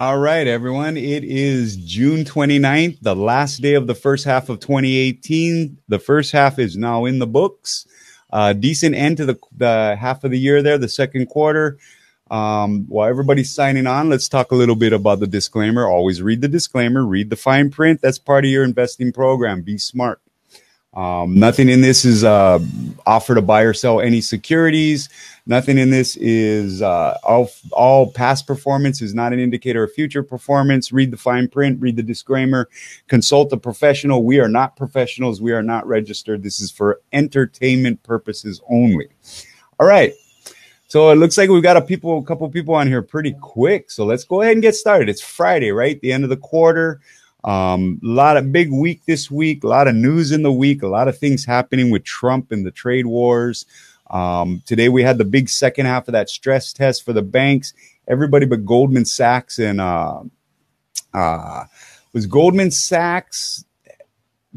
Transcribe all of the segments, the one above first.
All right, everyone. It is June 29th, the last day of the first half of 2018. The first half is now in the books. Uh, decent end to the, the half of the year there, the second quarter. Um, while everybody's signing on, let's talk a little bit about the disclaimer. Always read the disclaimer, read the fine print. That's part of your investing program. Be smart. Um, nothing in this is uh, offer to buy or sell any securities. Nothing in this is uh, all, all past performance is not an indicator of future performance. Read the fine print, read the disclaimer, consult a professional. We are not professionals. We are not registered. This is for entertainment purposes only. All right. So it looks like we've got a people, a couple people on here pretty quick. So let's go ahead and get started. It's Friday, right? The end of the quarter. Um, a lot of big week this week, a lot of news in the week, a lot of things happening with Trump and the trade wars. Um, today we had the big second half of that stress test for the banks. Everybody but Goldman Sachs and uh, uh, was Goldman Sachs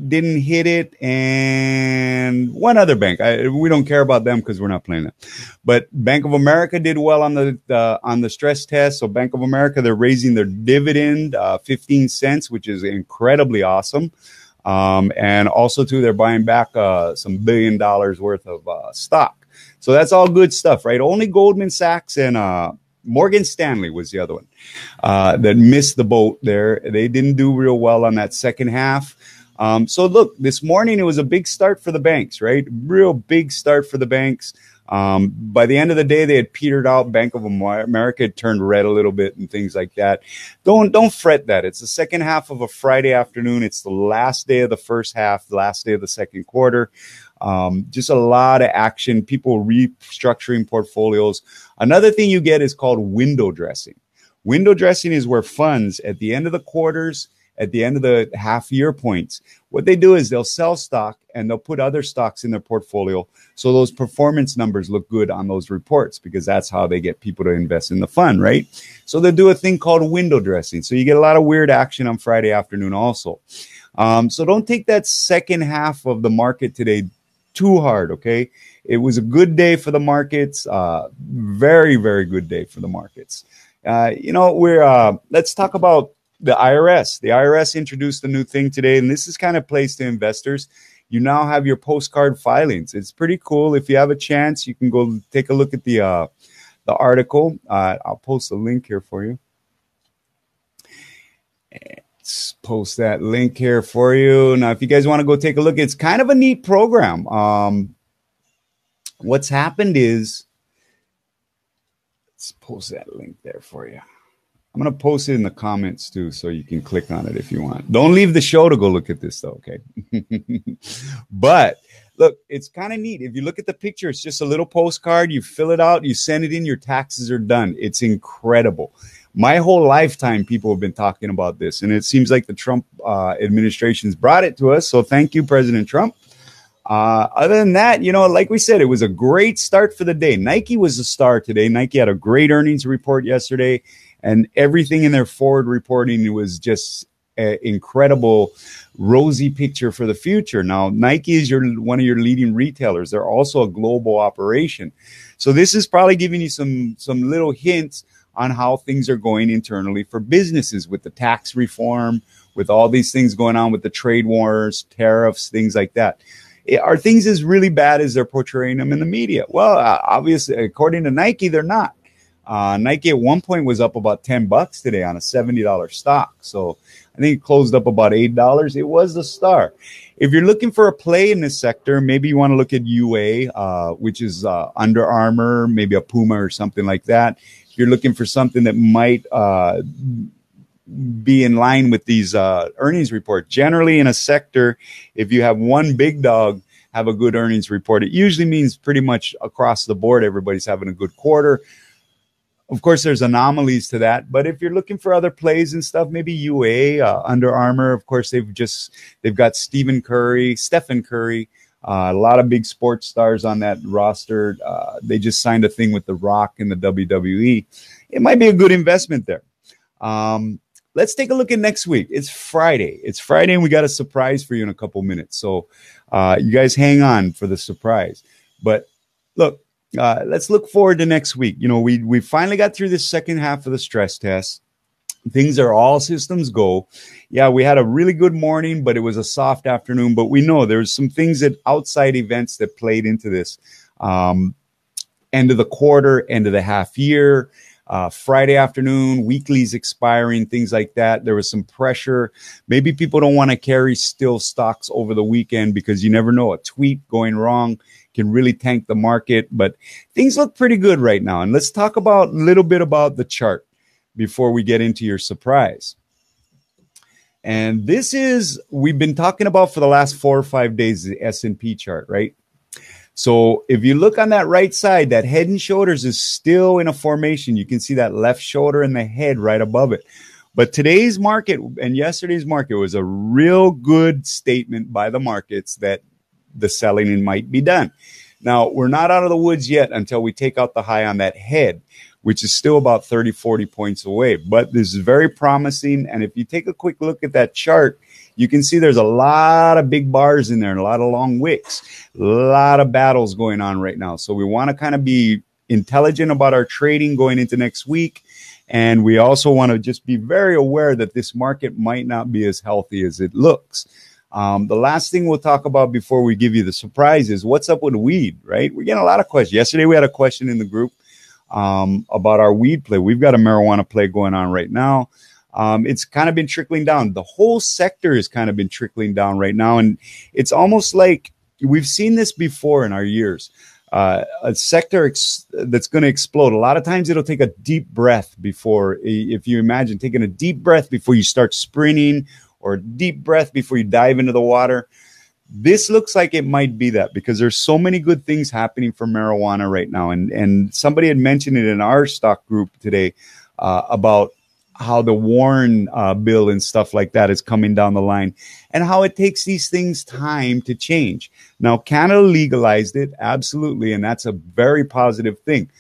didn't hit it, and one other bank. I, we don't care about them because we're not playing them. But Bank of America did well on the, the, on the stress test. So Bank of America they're raising their dividend uh, 15 cents, which is incredibly awesome. Um, and also too, they're buying back uh, some billion dollars worth of uh, stock. So that's all good stuff, right? Only Goldman Sachs and uh, Morgan Stanley was the other one uh, that missed the boat there. They didn't do real well on that second half. Um, so look, this morning it was a big start for the banks, right? Real big start for the banks. Um, by the end of the day, they had petered out. Bank of America had turned red a little bit and things like that. Don't don't fret that. It's the second half of a Friday afternoon. It's the last day of the first half, the last day of the second quarter. Um, just a lot of action. People restructuring portfolios. Another thing you get is called window dressing. Window dressing is where funds at the end of the quarters at the end of the half year points, what they do is they'll sell stock and they'll put other stocks in their portfolio. So those performance numbers look good on those reports because that's how they get people to invest in the fund, right? So they'll do a thing called window dressing. So you get a lot of weird action on Friday afternoon also. Um, so don't take that second half of the market today too hard, okay? It was a good day for the markets, uh, very, very good day for the markets. Uh, you know, we're uh, let's talk about the IRS. The IRS introduced a new thing today, and this is kind of placed to investors. You now have your postcard filings. It's pretty cool. If you have a chance, you can go take a look at the uh, the article. Uh, I'll post a link here for you. Let's post that link here for you. Now, if you guys want to go take a look, it's kind of a neat program. Um, what's happened is, let's post that link there for you. I'm gonna post it in the comments too, so you can click on it if you want. Don't leave the show to go look at this though, okay? but look, it's kind of neat. If you look at the picture, it's just a little postcard. You fill it out, you send it in, your taxes are done. It's incredible. My whole lifetime, people have been talking about this, and it seems like the Trump uh, administration's brought it to us. So thank you, President Trump. Uh, other than that, you know, like we said, it was a great start for the day. Nike was a star today. Nike had a great earnings report yesterday and everything in their forward reporting was just an incredible rosy picture for the future. Now, Nike is your one of your leading retailers. They're also a global operation. So this is probably giving you some some little hints on how things are going internally for businesses with the tax reform, with all these things going on with the trade wars, tariffs, things like that. Are things as really bad as they're portraying them in the media? Well, uh, obviously, according to Nike, they're not. Uh, Nike at one point was up about 10 bucks today on a $70 stock. So I think it closed up about $8. It was the star. If you're looking for a play in this sector, maybe you want to look at UA, uh, which is uh, Under Armour, maybe a Puma or something like that. If you're looking for something that might uh, be in line with these uh, earnings report. Generally, in a sector, if you have one big dog have a good earnings report, it usually means pretty much across the board everybody's having a good quarter. Of course, there's anomalies to that, but if you're looking for other plays and stuff, maybe UA, uh, Under Armour. Of course, they've just they've got Stephen Curry, Stephen Curry, uh, a lot of big sports stars on that roster. Uh, they just signed a thing with The Rock in the WWE. It might be a good investment there. Um, let's take a look at next week. It's Friday. It's Friday, and we got a surprise for you in a couple minutes. So uh, you guys hang on for the surprise. But look, uh, let's look forward to next week. You know, we we finally got through the second half of the stress test. things are all systems go. Yeah, we had a really good morning, but it was a soft afternoon. But we know there's some things that outside events that played into this. Um, end of the quarter, end of the half year, uh, Friday afternoon, weeklies expiring, things like that. There was some pressure. Maybe people don't want to carry still stocks over the weekend because you never know. A tweet going wrong can really tank the market, but things look pretty good right now. And let's talk about a little bit about the chart before we get into your surprise. And this is we've been talking about for the last four or five days the S&P chart, right? So if you look on that right side, that head and shoulders is still in a formation. You can see that left shoulder and the head right above it. But today's market and yesterday's market was a real good statement by the markets that the selling might be done. Now, we're not out of the woods yet until we take out the high on that head which is still about 30, 40 points away. But this is very promising. And if you take a quick look at that chart, you can see there's a lot of big bars in there and a lot of long wicks, a lot of battles going on right now. So we want to kind of be intelligent about our trading going into next week. And we also want to just be very aware that this market might not be as healthy as it looks. Um, the last thing we'll talk about before we give you the surprise is what's up with weed, right? We're getting a lot of questions. Yesterday we had a question in the group um, about our weed play. We've got a marijuana play going on right now. Um, it's kind of been trickling down. The whole sector has kind of been trickling down right now. And it's almost like we've seen this before in our years. Uh, a sector ex- that's going to explode. A lot of times it'll take a deep breath before, if you imagine taking a deep breath before you start sprinting or deep breath before you dive into the water. This looks like it might be that because there's so many good things happening for marijuana right now. And and somebody had mentioned it in our stock group today uh, about how the Warren uh, bill and stuff like that is coming down the line and how it takes these things time to change. Now, Canada legalized it, absolutely, and that's a very positive thing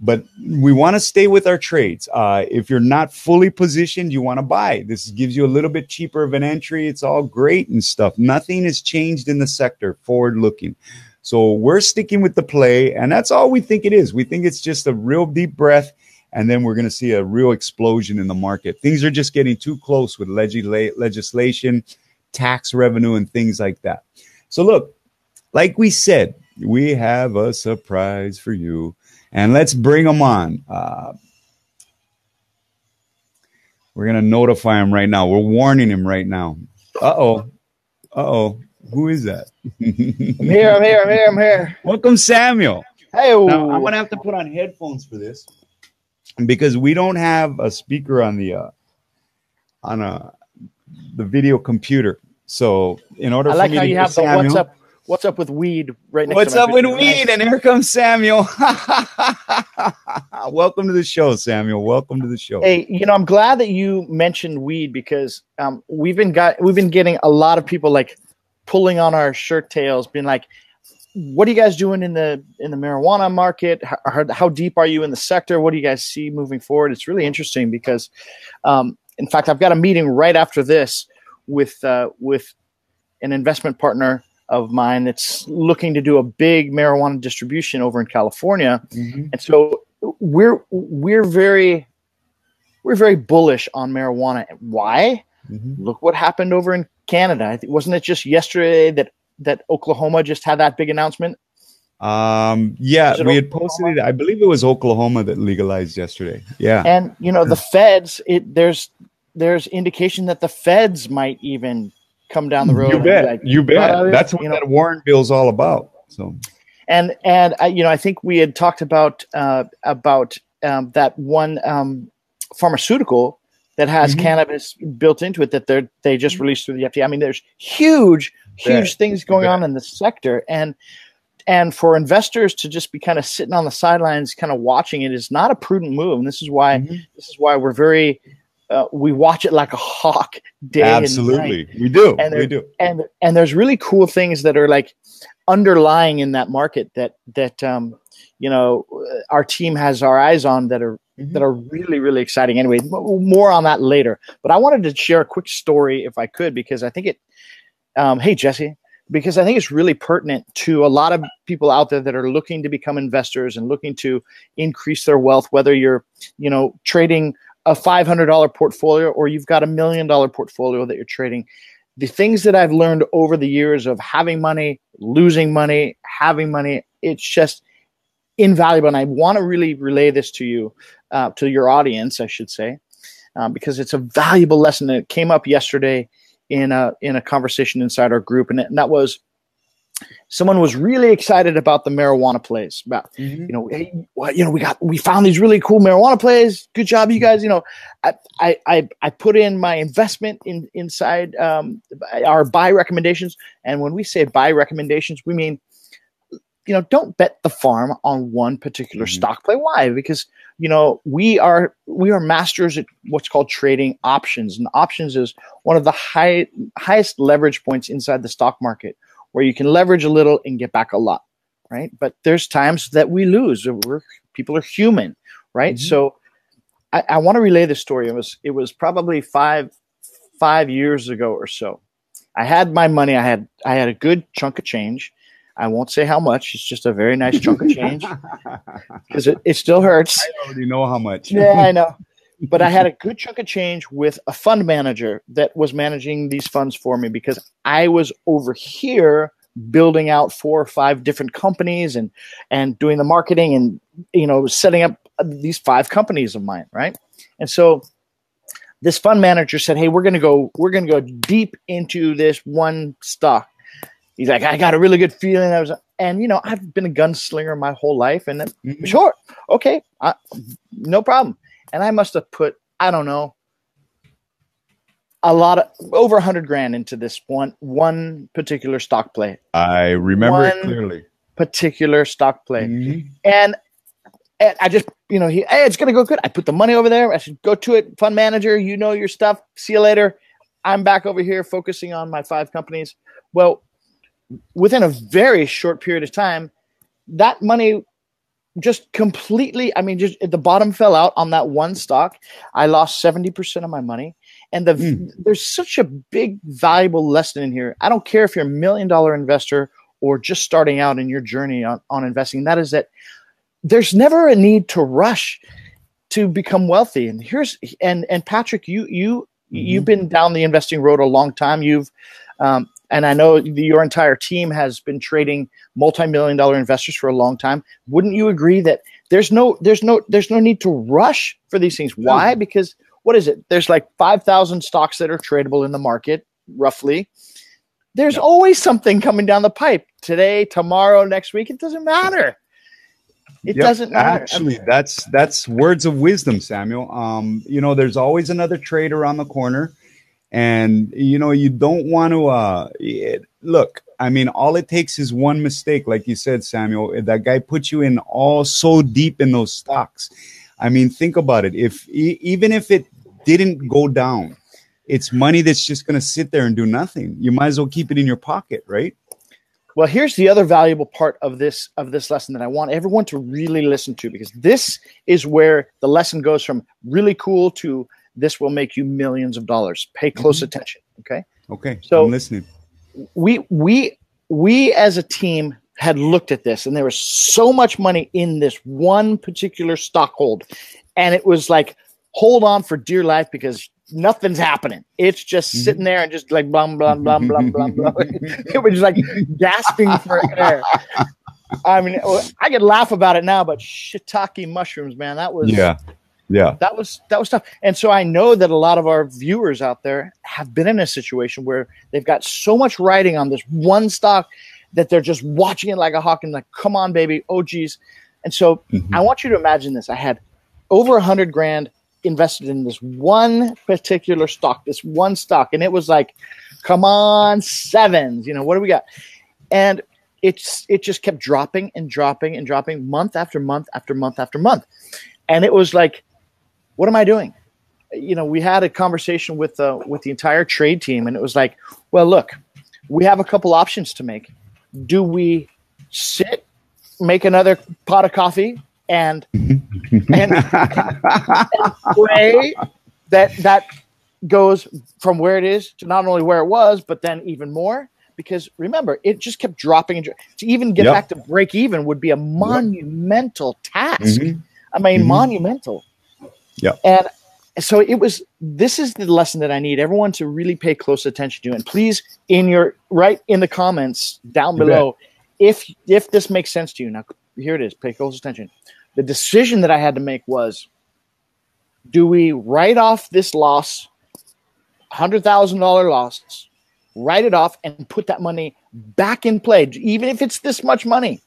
but we want to stay with our trades. Uh, if you're not fully positioned, you want to buy. This gives you a little bit cheaper of an entry. It's all great and stuff. Nothing has changed in the sector forward looking. So we're sticking with the play, and that's all we think it is. We think it's just a real deep breath, and then we're going to see a real explosion in the market. Things are just getting too close with legisla- legislation, tax revenue, and things like that. So, look, like we said, we have a surprise for you and let's bring them on. Uh, we're going to notify him right now. We're warning him right now. Uh oh. Uh oh. Who is that? I'm here. I'm here. I'm here. I'm here. Welcome, Samuel. Hey. Now, I'm going to have to put on headphones for this because we don't have a speaker on the uh, on a uh, the video computer. So, in order I like for how me you have the what's up What's up with weed right next What's up with weed? And here comes Samuel. Welcome to the show, Samuel. Welcome to the show. Hey, you know, I'm glad that you mentioned weed because um, we've been got we've been getting a lot of people like pulling on our shirt tails, being like, "What are you guys doing in the in the marijuana market? How, how deep are you in the sector? What do you guys see moving forward?" It's really interesting because, um, in fact, I've got a meeting right after this with uh, with an investment partner of mine that's looking to do a big marijuana distribution over in California. Mm-hmm. And so we're we're very we're very bullish on marijuana. Why? Mm-hmm. Look what happened over in Canada. Wasn't it just yesterday that that Oklahoma just had that big announcement? Um, yeah, we had posted it. I believe it was Oklahoma that legalized yesterday. Yeah, and you know the feds. It there's there's indication that the feds might even come down the road. You bet. Like, you bet. That's what you know, that Warren bill's all about. So, and and I, you know, I think we had talked about uh, about um, that one um, pharmaceutical that has mm-hmm. cannabis built into it that they they just mm-hmm. released through the FDA. I mean, there's huge, huge things going on in the sector, and and for investors to just be kind of sitting on the sidelines, kind of watching it, is not a prudent move. And this is why mm-hmm. this is why we're very uh, we watch it like a hawk day absolutely. we do. And we do. and and there's really cool things that are like underlying in that market that that um you know our team has our eyes on that are mm-hmm. that are really really exciting. Anyway more on that later. But i wanted to share a quick story if i could because i think it um hey jesse because i think it's really pertinent to a lot of people out there that are looking to become investors and looking to increase their wealth whether you're you know trading a $500 portfolio or you've got a million dollar portfolio that you're trading. The things that i've learned over the years of having money losing money having money it's just invaluable. And i want to really relay this to you uh, to your audience i should say um, because it's a valuable lesson that came up yesterday in a in a conversation inside our group. And, and that was someone was really excited about the marijuana plays. About mm-hmm. you know hey, well, you know we got we found these really cool marijuana plays. Good job you guys. You know i i i put in my investment in inside um, our buy recommendations. And when we say buy recommendations we mean you know don't bet the farm on one particular mm-hmm. stock play. Why? Because you know we are we are masters at what's called trading options. And options is one of the high highest leverage points inside the stock market where you can leverage a little and get back a lot, right? But there's times that we lose. We're people are human, right? Mm-hmm. So I, I want to relay the story. It was it was probably five five years ago or so. I had my money. I had I had a good chunk of change. I won't say how much. It's just a very nice chunk of change because it, it still hurts. I already know how much. yeah, I know. But I had a good chunk of change with a fund manager that was managing these funds for me because I was over here building out four or five different companies and and doing the marketing and you know setting up these five companies of mine, right? And so this fund manager said, "Hey, we're going to go we're going to go deep into this one stock." He's like, "I got a really good feeling." I was and you know, I've been a gunslinger my whole life and mm-hmm. sure, okay, uh, no problem. And I must have put I don't know a lot of over a hundred grand into this one one particular stock play. I remember one it clearly. Particular stock play, mm-hmm. and, and I just you know he hey it's gonna go good. I put the money over there. I said go to it, fund manager. You know your stuff. See you later. I'm back over here focusing on my five companies. Well, within a very short period of time, that money just completely i mean just the bottom fell out on that one stock i lost 70% of my money and the mm. there's such a big valuable lesson in here. I don't care if you're a million dollar investor or just starting out in your journey on, on investing. That is that there's never a need to rush to become wealthy. And here's and and Patrick, you you mm-hmm. you've been down the investing road a long time. You've um, and I know the, your entire team has been trading multi-million dollar investors for a long time. Wouldn't you agree that there's no there's no there's no need to rush for these things? Why? Because what is it? There's like 5,000 stocks that are tradable in the market, roughly. There's yep. always something coming down the pipe today, tomorrow, next week. It doesn't matter. It yep. doesn't matter. Actually, that's that's words of wisdom, Samuel. Um, you know, there's always another trade around the corner, and you know, you don't want to. Uh, it, look, I mean, all it takes is one mistake, like you said, Samuel. That guy put you in all so deep in those stocks. I mean, think about it. If even if it didn't go down, it's money that's just going to sit there and do nothing. You might as well keep it in your pocket, right? Well, here's the other valuable part of this of this lesson that I want everyone to really listen to because this is where the lesson goes from really cool to this will make you millions of dollars. Pay close mm-hmm. attention, okay? Okay. So I'm listening. We we we as a team had looked at this and there was so much money in this one particular stock hold and it was like hold on for dear life because nothing's happening. It's just mm-hmm. sitting there and just like blah blah blah blah blah blah. it was just like gasping for air. I mean, I could laugh about it now, but shiitake mushrooms, man, that was yeah, yeah, that was that was tough. And so I know that a lot of our viewers out there have been in a situation where they've got so much writing on this one stock that they're just watching it like a hawk and like, come on, baby, oh geez. And so mm-hmm. I want you to imagine this. I had over a hundred grand invested in this one particular stock, this one stock, and it was like, come on, sevens. You know, what do we got? And it's it just kept dropping and dropping and dropping month after month after month after month. And it was like, what am I doing? You know, we had a conversation with uh, with the entire trade team, and it was like, well, look, we have a couple options to make. Do we sit, make another pot of coffee, and and, and pray that that goes from where it is to not only where it was, but then even more. Because remember, it just kept dropping. And to even get yep. back to break even would be a monumental yep. task. Mm-hmm. I mean, mm-hmm. monumental. Yeah. And so it was this is the lesson that i need everyone to really pay close attention to. And please in your right in the comments down You below if if this makes sense to you. Now here it is. Pay close attention. The decision that i had to make was do we write off this loss $100000 loss write it off and put that money back in play? Even if it's this much money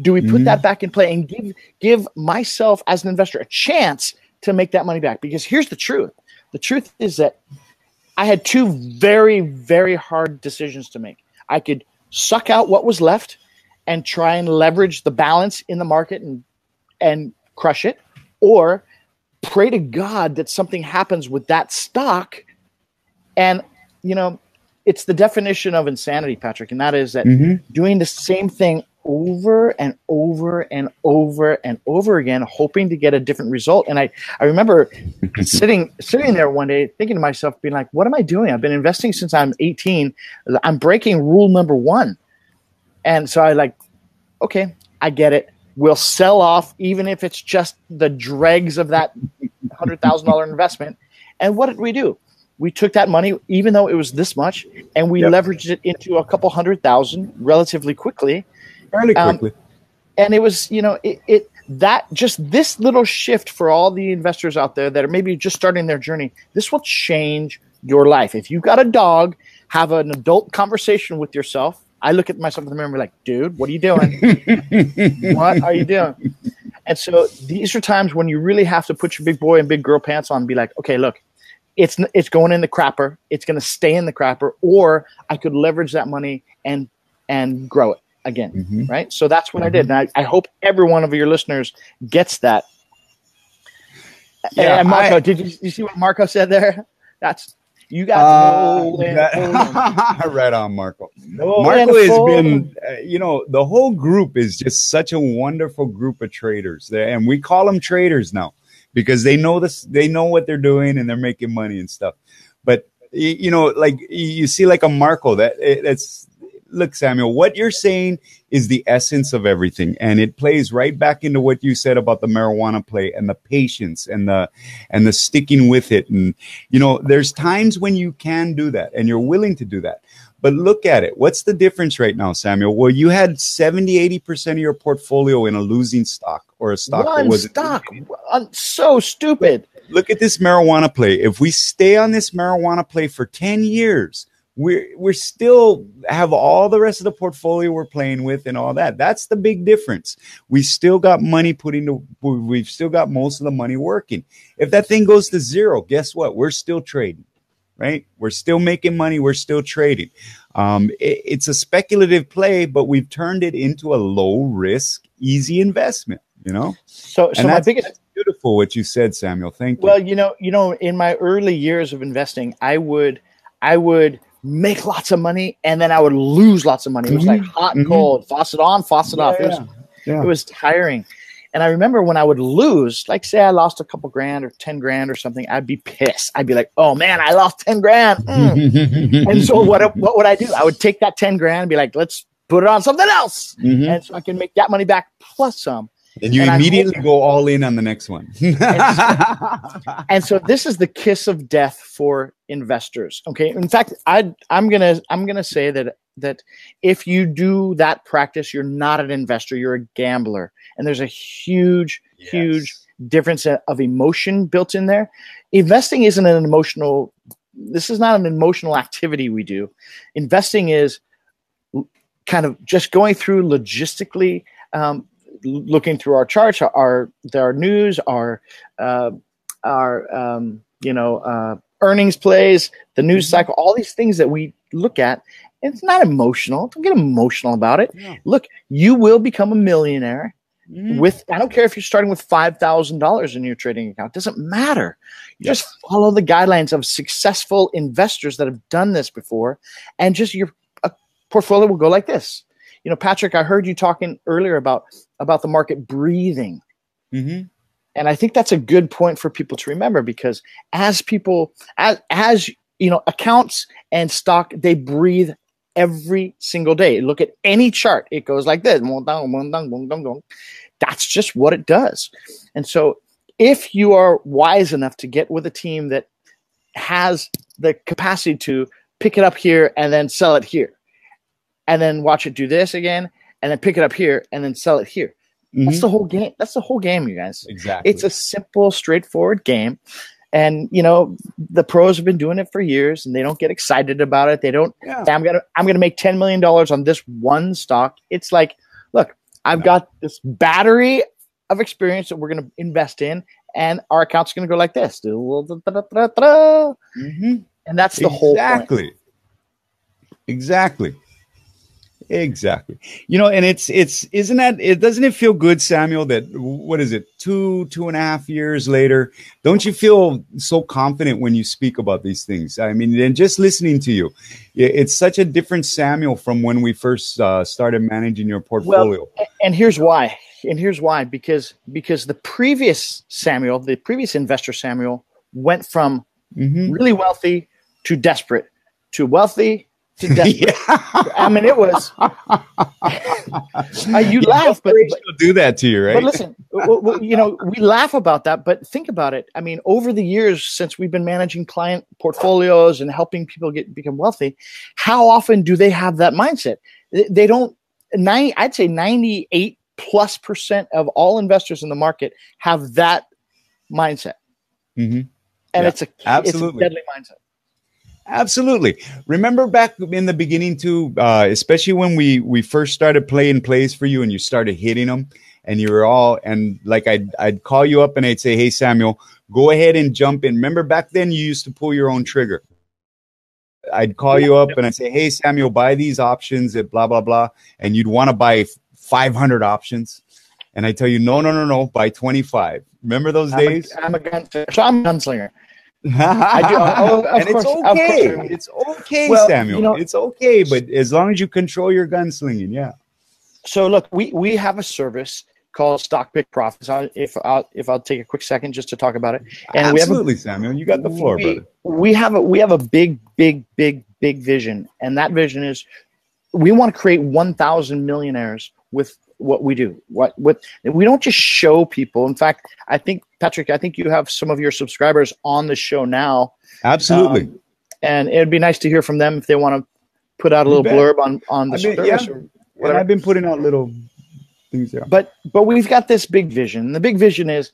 do we put Mhm. that back in play and give give myself as an investor a chance to make that money back. Because here's the truth. The truth is that i had two very very hard decisions to make. I could suck out what was left and try and leverage the balance in the market and and crush it or pray to god that something happens with that stock. And you know it's the definition of insanity patrick and that is that Mhm. doing the same thing over and over and over and over again hoping to get a different result. And i i remember sitting sitting there one day thinking to myself being like what am i doing? I've been investing since i'm 18 i'm breaking rule number 1 and so i like okay i get it. We'll sell off even if it's just the dregs of that $100000 investment. And what did we do? We took that money even though it was this much and we Yep. leveraged it into a couple hundred thousand relatively quickly Fairly Um, quickly. and it was you know it, it that just this little shift for all the investors out there that are maybe just starting their journey this will change your life. If you've got a dog have an adult conversation with yourself. I look at myself in the mirror and be like dude what are you doing? What are you doing? And so these are times when you really have to put your big boy and big girl pants on and be like okay look it's it's going in the crapper. It's going to stay in the crapper or i could leverage that money and and grow it again Mhm. right? So that's what I did, and I, I hope every one of your listeners gets that. Yeah, and Marco, I- did you, you see what Marco said there? That's you got Uh, no that- right on, Marco. No Marco has been, uh, you know, the whole group is just such a wonderful group of traders, They- and we call them traders now because they know this, they know what they're doing, and they're making money and stuff. But you know, like you see, like a Marco, that it- that's look, Samuel, what you're saying is the essence of everything, and it plays right back into what you said about the marijuana play and the patience and the and the sticking with it, and you know, there's times when you can do that, and you're willing to do that. But look at it. What's the difference right now, Samuel? Well, you had 70, 80% of your portfolio in a losing stock or a stock that One was stock, Uh, so stupid. Look at this marijuana play. If we stay on this marijuana play for 10 years, we're we're still have all the rest of the portfolio we're playing with and all that. That's the big difference. We still got money putting to we've still got most of the money working. If that thing goes to zero, guess what? We're still trading right? We're still making money. We're still trading. Um, it- it's a speculative play, but we've turned it into a low risk, easy investment. You know, So, so and my biggest that's beautiful what you said, Samuel. Thank you. Well, you know, you know, in my early years of investing, I would, I would make lots of money and then I would lose lots of money. It was like hot and Mhm. cold, faucet on, faucet off. It was, yeah. it was tiring. And I remember when I would lose, like say I lost a couple grand or 10 grand or something, I'd be pissed. I'd be like, oh man, I lost 10 grand. Mm. and so what, what would I do? I would take that 10 grand and be like, let's put it on something else. Mhm. And so I can make that money back plus some. And you and immediately go all in on the next one. and so this is the kiss of death for investors okay? In fact i i'm gonna i'm gonna say that that if you do that practice you're not an investor you're a gambler. And there's a huge huge difference of emotion built in there. Investing isn't an emotional this is not an emotional activity we do. Investing is kind of just going through logistically um, looking through our charts our, our news our uh, our um, you know uh, earnings plays the news Mhm. cycle all these things that we look at it's not emotional don't get emotional about it Yeah. look you will become a millionaire Mhm. with I don't care if you're starting with five thousand dollars in your trading account. It doesn't matter. You Yes. just follow the guidelines of successful investors that have done this before, and just your uh, portfolio will go like this. You know, Patrick, I heard you talking earlier about about the market breathing. Mhm. And I think that's a good point for people to remember because as people as as you know, accounts and stock, they breathe every single day. Look at any chart. It goes like this. That's just what it does. And so if you are wise enough to get with a team that has the capacity to pick it up here and then sell it here, and then watch it do this again, and then pick it up here and then sell it here. Mm-hmm. That's the whole game. That's the whole game, you guys. Exactly. It's a simple, straightforward game. And you know the pros have been doing it for years, and they don't get excited about it. They don't. Yeah. I'm gonna I'm gonna make ten million dollars on this one stock. It's like, look, I've no. got this battery of experience that we're going to invest in, and our account's going to go like this. Mm-hmm. And that's the exactly. whole exactly. Exactly. Exactly. You know, and it's it's isn't that it doesn't it feel good, Samuel, that what is it, two, two and a half years later? Don't you feel so confident when you speak about these things? I mean, and just listening to you, it's such a different Samuel from when we first uh, started managing your portfolio. Well, and here's why. And here's why, because because the previous Samuel, the previous investor Samuel, went from mm-hmm. really wealthy to desperate to wealthy. yeah. I mean, it was. you yeah, laugh, but, but do that to you, right? But listen, you know, we laugh about that, but think about it. I mean, over the years since we've been managing client portfolios and helping people get become wealthy, how often do they have that mindset? They don't. Nine, I'd say ninety-eight plus percent of all investors in the market have that mindset, mm-hmm. and yeah, it's a absolutely it's a deadly mindset. Absolutely. Remember back in the beginning too, uh, especially when we we first started playing plays for you and you started hitting them, and you were all and like I'd I'd call you up and I'd say, "Hey Samuel, go ahead and jump in." Remember back then you used to pull your own trigger. I'd call you up and I'd say, "Hey Samuel, buy these options at blah blah blah," and you'd want to buy 500 options, and I tell you, "No, no, no, no, buy 25." Remember those I'm days? A, I'm a gunslinger. So I'm a gunslinger. I do. Oh, and course, it's okay. It's okay, well, Samuel. You know, it's okay, but as long as you control your gunslinging, yeah. So look, we we have a service called Stock Pick Profits. if I'll if I'll take a quick second just to talk about it. And Absolutely, we have a, Samuel. You got the floor, we, brother. We have a we have a big, big, big, big vision, and that vision is we want to create 1,000 millionaires with what we do. What what we don't just show people. In fact, I think Patrick, I think you have some of your subscribers on the show now. Absolutely. Um, and it'd be nice to hear from them if they want to put out a little blurb on on the been, service. Yeah. I've been putting out little things there. But but we've got this big vision. The big vision is,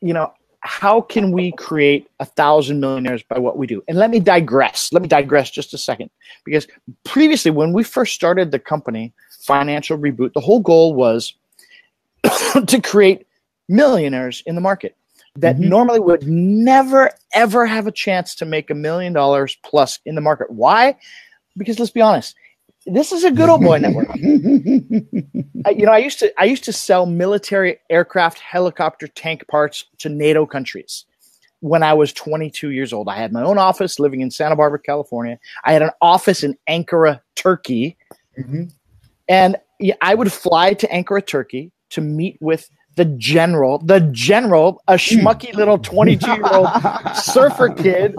you know, how can we create a thousand millionaires by what we do? And let me digress. Let me digress just a second. Because previously, when we first started the company, Financial Reboot, the whole goal was to create millionaires in the market that mm-hmm. normally would never, ever have a chance to make a million dollars plus in the market. Why? Because let's be honest, this is a good old boy network. I, you know, I used to I used to sell military aircraft, helicopter, tank parts to NATO countries when I was 22 years old. I had my own office living in Santa Barbara, California. I had an office in Ankara, Turkey, mm-hmm. and I would fly to Ankara, Turkey, to meet with the general, the general, a schmucky little 22 year old surfer kid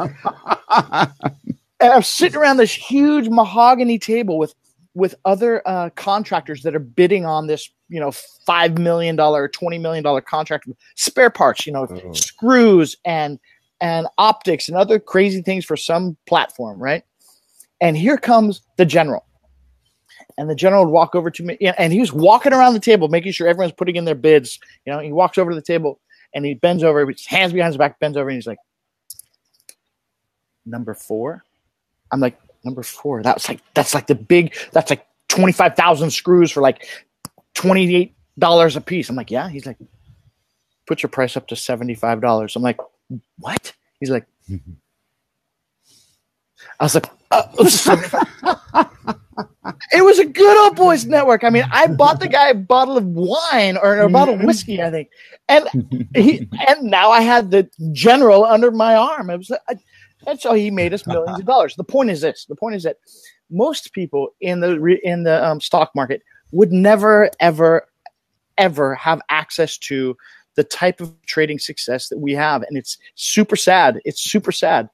and I'm sitting around this huge mahogany table with with other uh, contractors that are bidding on this, you know, five million dollar, twenty million dollar contract, spare parts, you know, oh. screws and and optics and other crazy things for some platform, right? And here comes the general, and the general would walk over to me, and he was walking around the table, making sure everyone's putting in their bids. You know, he walks over to the table and he bends over, his hands behind his back, bends over, and he's like, "Number four I'm like, number four. That's like that's like the big. That's like twenty five thousand screws for like twenty eight dollars a piece. I'm like, yeah. He's like, put your price up to seventy five dollars. I'm like, what? He's like, I was like, uh, it was a good old boys network. I mean, I bought the guy a bottle of wine or a bottle of whiskey, I think, and he and now I had the general under my arm. It was. I, and so he made us millions of dollars. The point is this: the point is that most people in the in the um, stock market would never, ever, ever have access to the type of trading success that we have, and it's super sad. It's super sad.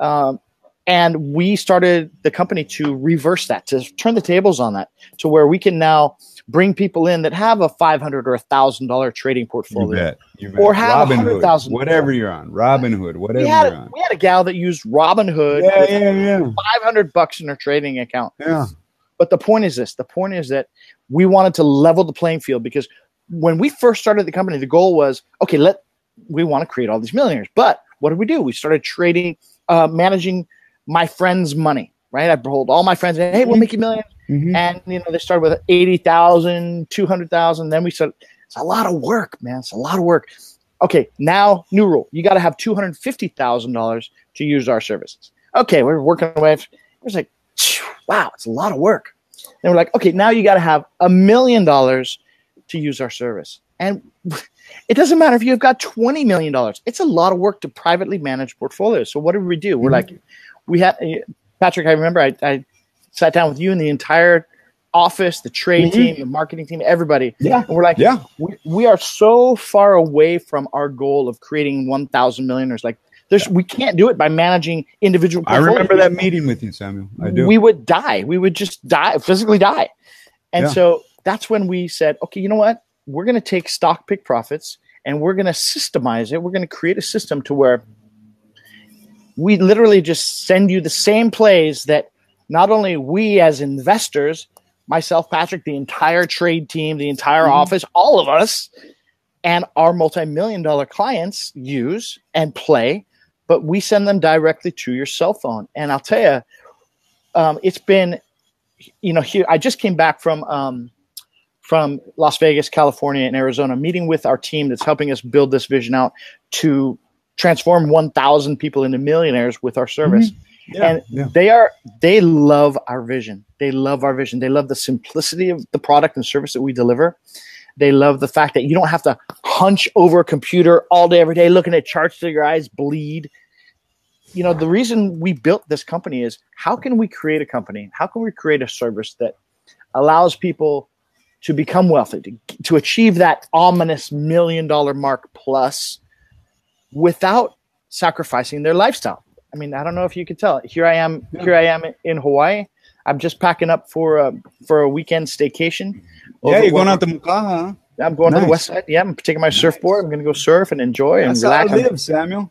Um, and we started the company to reverse that, to turn the tables on that, to where we can now bring people in that have a five hundred or a thousand dollar trading You portfolio. bet. You bet. Or have Robinhood, 100,000. whatever you're on. Robinhood, whatever We had, you're on. we had a gal that used Robinhood Yeah, yeah, yeah, 500 bucks in her trading account. yeah. But the point is this the point is that we wanted to level the playing field because when we first started the company, the goal was okay, let we want to create all these millionaires. But what did we do? We started trading, uh, managing my friends' money, right? I hold all my friends, and hey, we'll make you millions. Mhm. And you know, they started with 80,000, 200,000. Then we said, it's a lot of work, man. It's a lot of work. Okay, now new rule. You got to have $250,000 to use our services. Okay, we're working away. It was like, wow, it's a lot of work. Then we're like, okay, now you got to have a million dollars to use our service. And it doesn't matter if you've got $20 million. It's a lot of work to privately manage portfolios. So what did we do? We're Mhm. like, we had, Patrick, I remember I, I sat down with you and the entire office, the trade Mhm. team, the marketing team, everybody. Yeah. And we're like, Yeah. we, we are so far away from our goal of creating 1,000 millionaires. Like, there's we can't do it by managing individual. I remember that meeting with you, Samuel. I do. We would die. We would just die, physically die. And Yeah. so that's when we said, okay, you know what? We're going to take stock pick profits and we're going to systemize it. We're going to create a system to where we literally just send you the same plays that not only we as investors, myself, Patrick, the entire trade team, the entire Mhm. office, all of us, and our multi-million dollar clients use and play, but we send them directly to your cell phone. And I'll tell you, um, it's been, you know, here I just came back from um, from Las Vegas, California, and Arizona, meeting with our team that's helping us build this vision out to transform 1,000 people into millionaires with our service. Mm-hmm. Yeah. and yeah. they are they love our vision. They love our vision. They love the simplicity of the product and service that we deliver. They love the fact that you don't have to hunch over a computer all day every day looking at charts till your eyes bleed. You know the reason we built this company is how can we create a company? How can we create a service that allows people to become wealthy to, to achieve that ominous million dollar mark plus without sacrificing their lifestyle I mean, I don't know if you could tell. Here I am. Here I am in Hawaii. I'm just packing up for a for a weekend staycation. Yeah, you're going out to Makaha. I'm going to the west side. Yeah, I'm taking my surfboard. I'm going to go surf and enjoy and That's how I live, Samuel.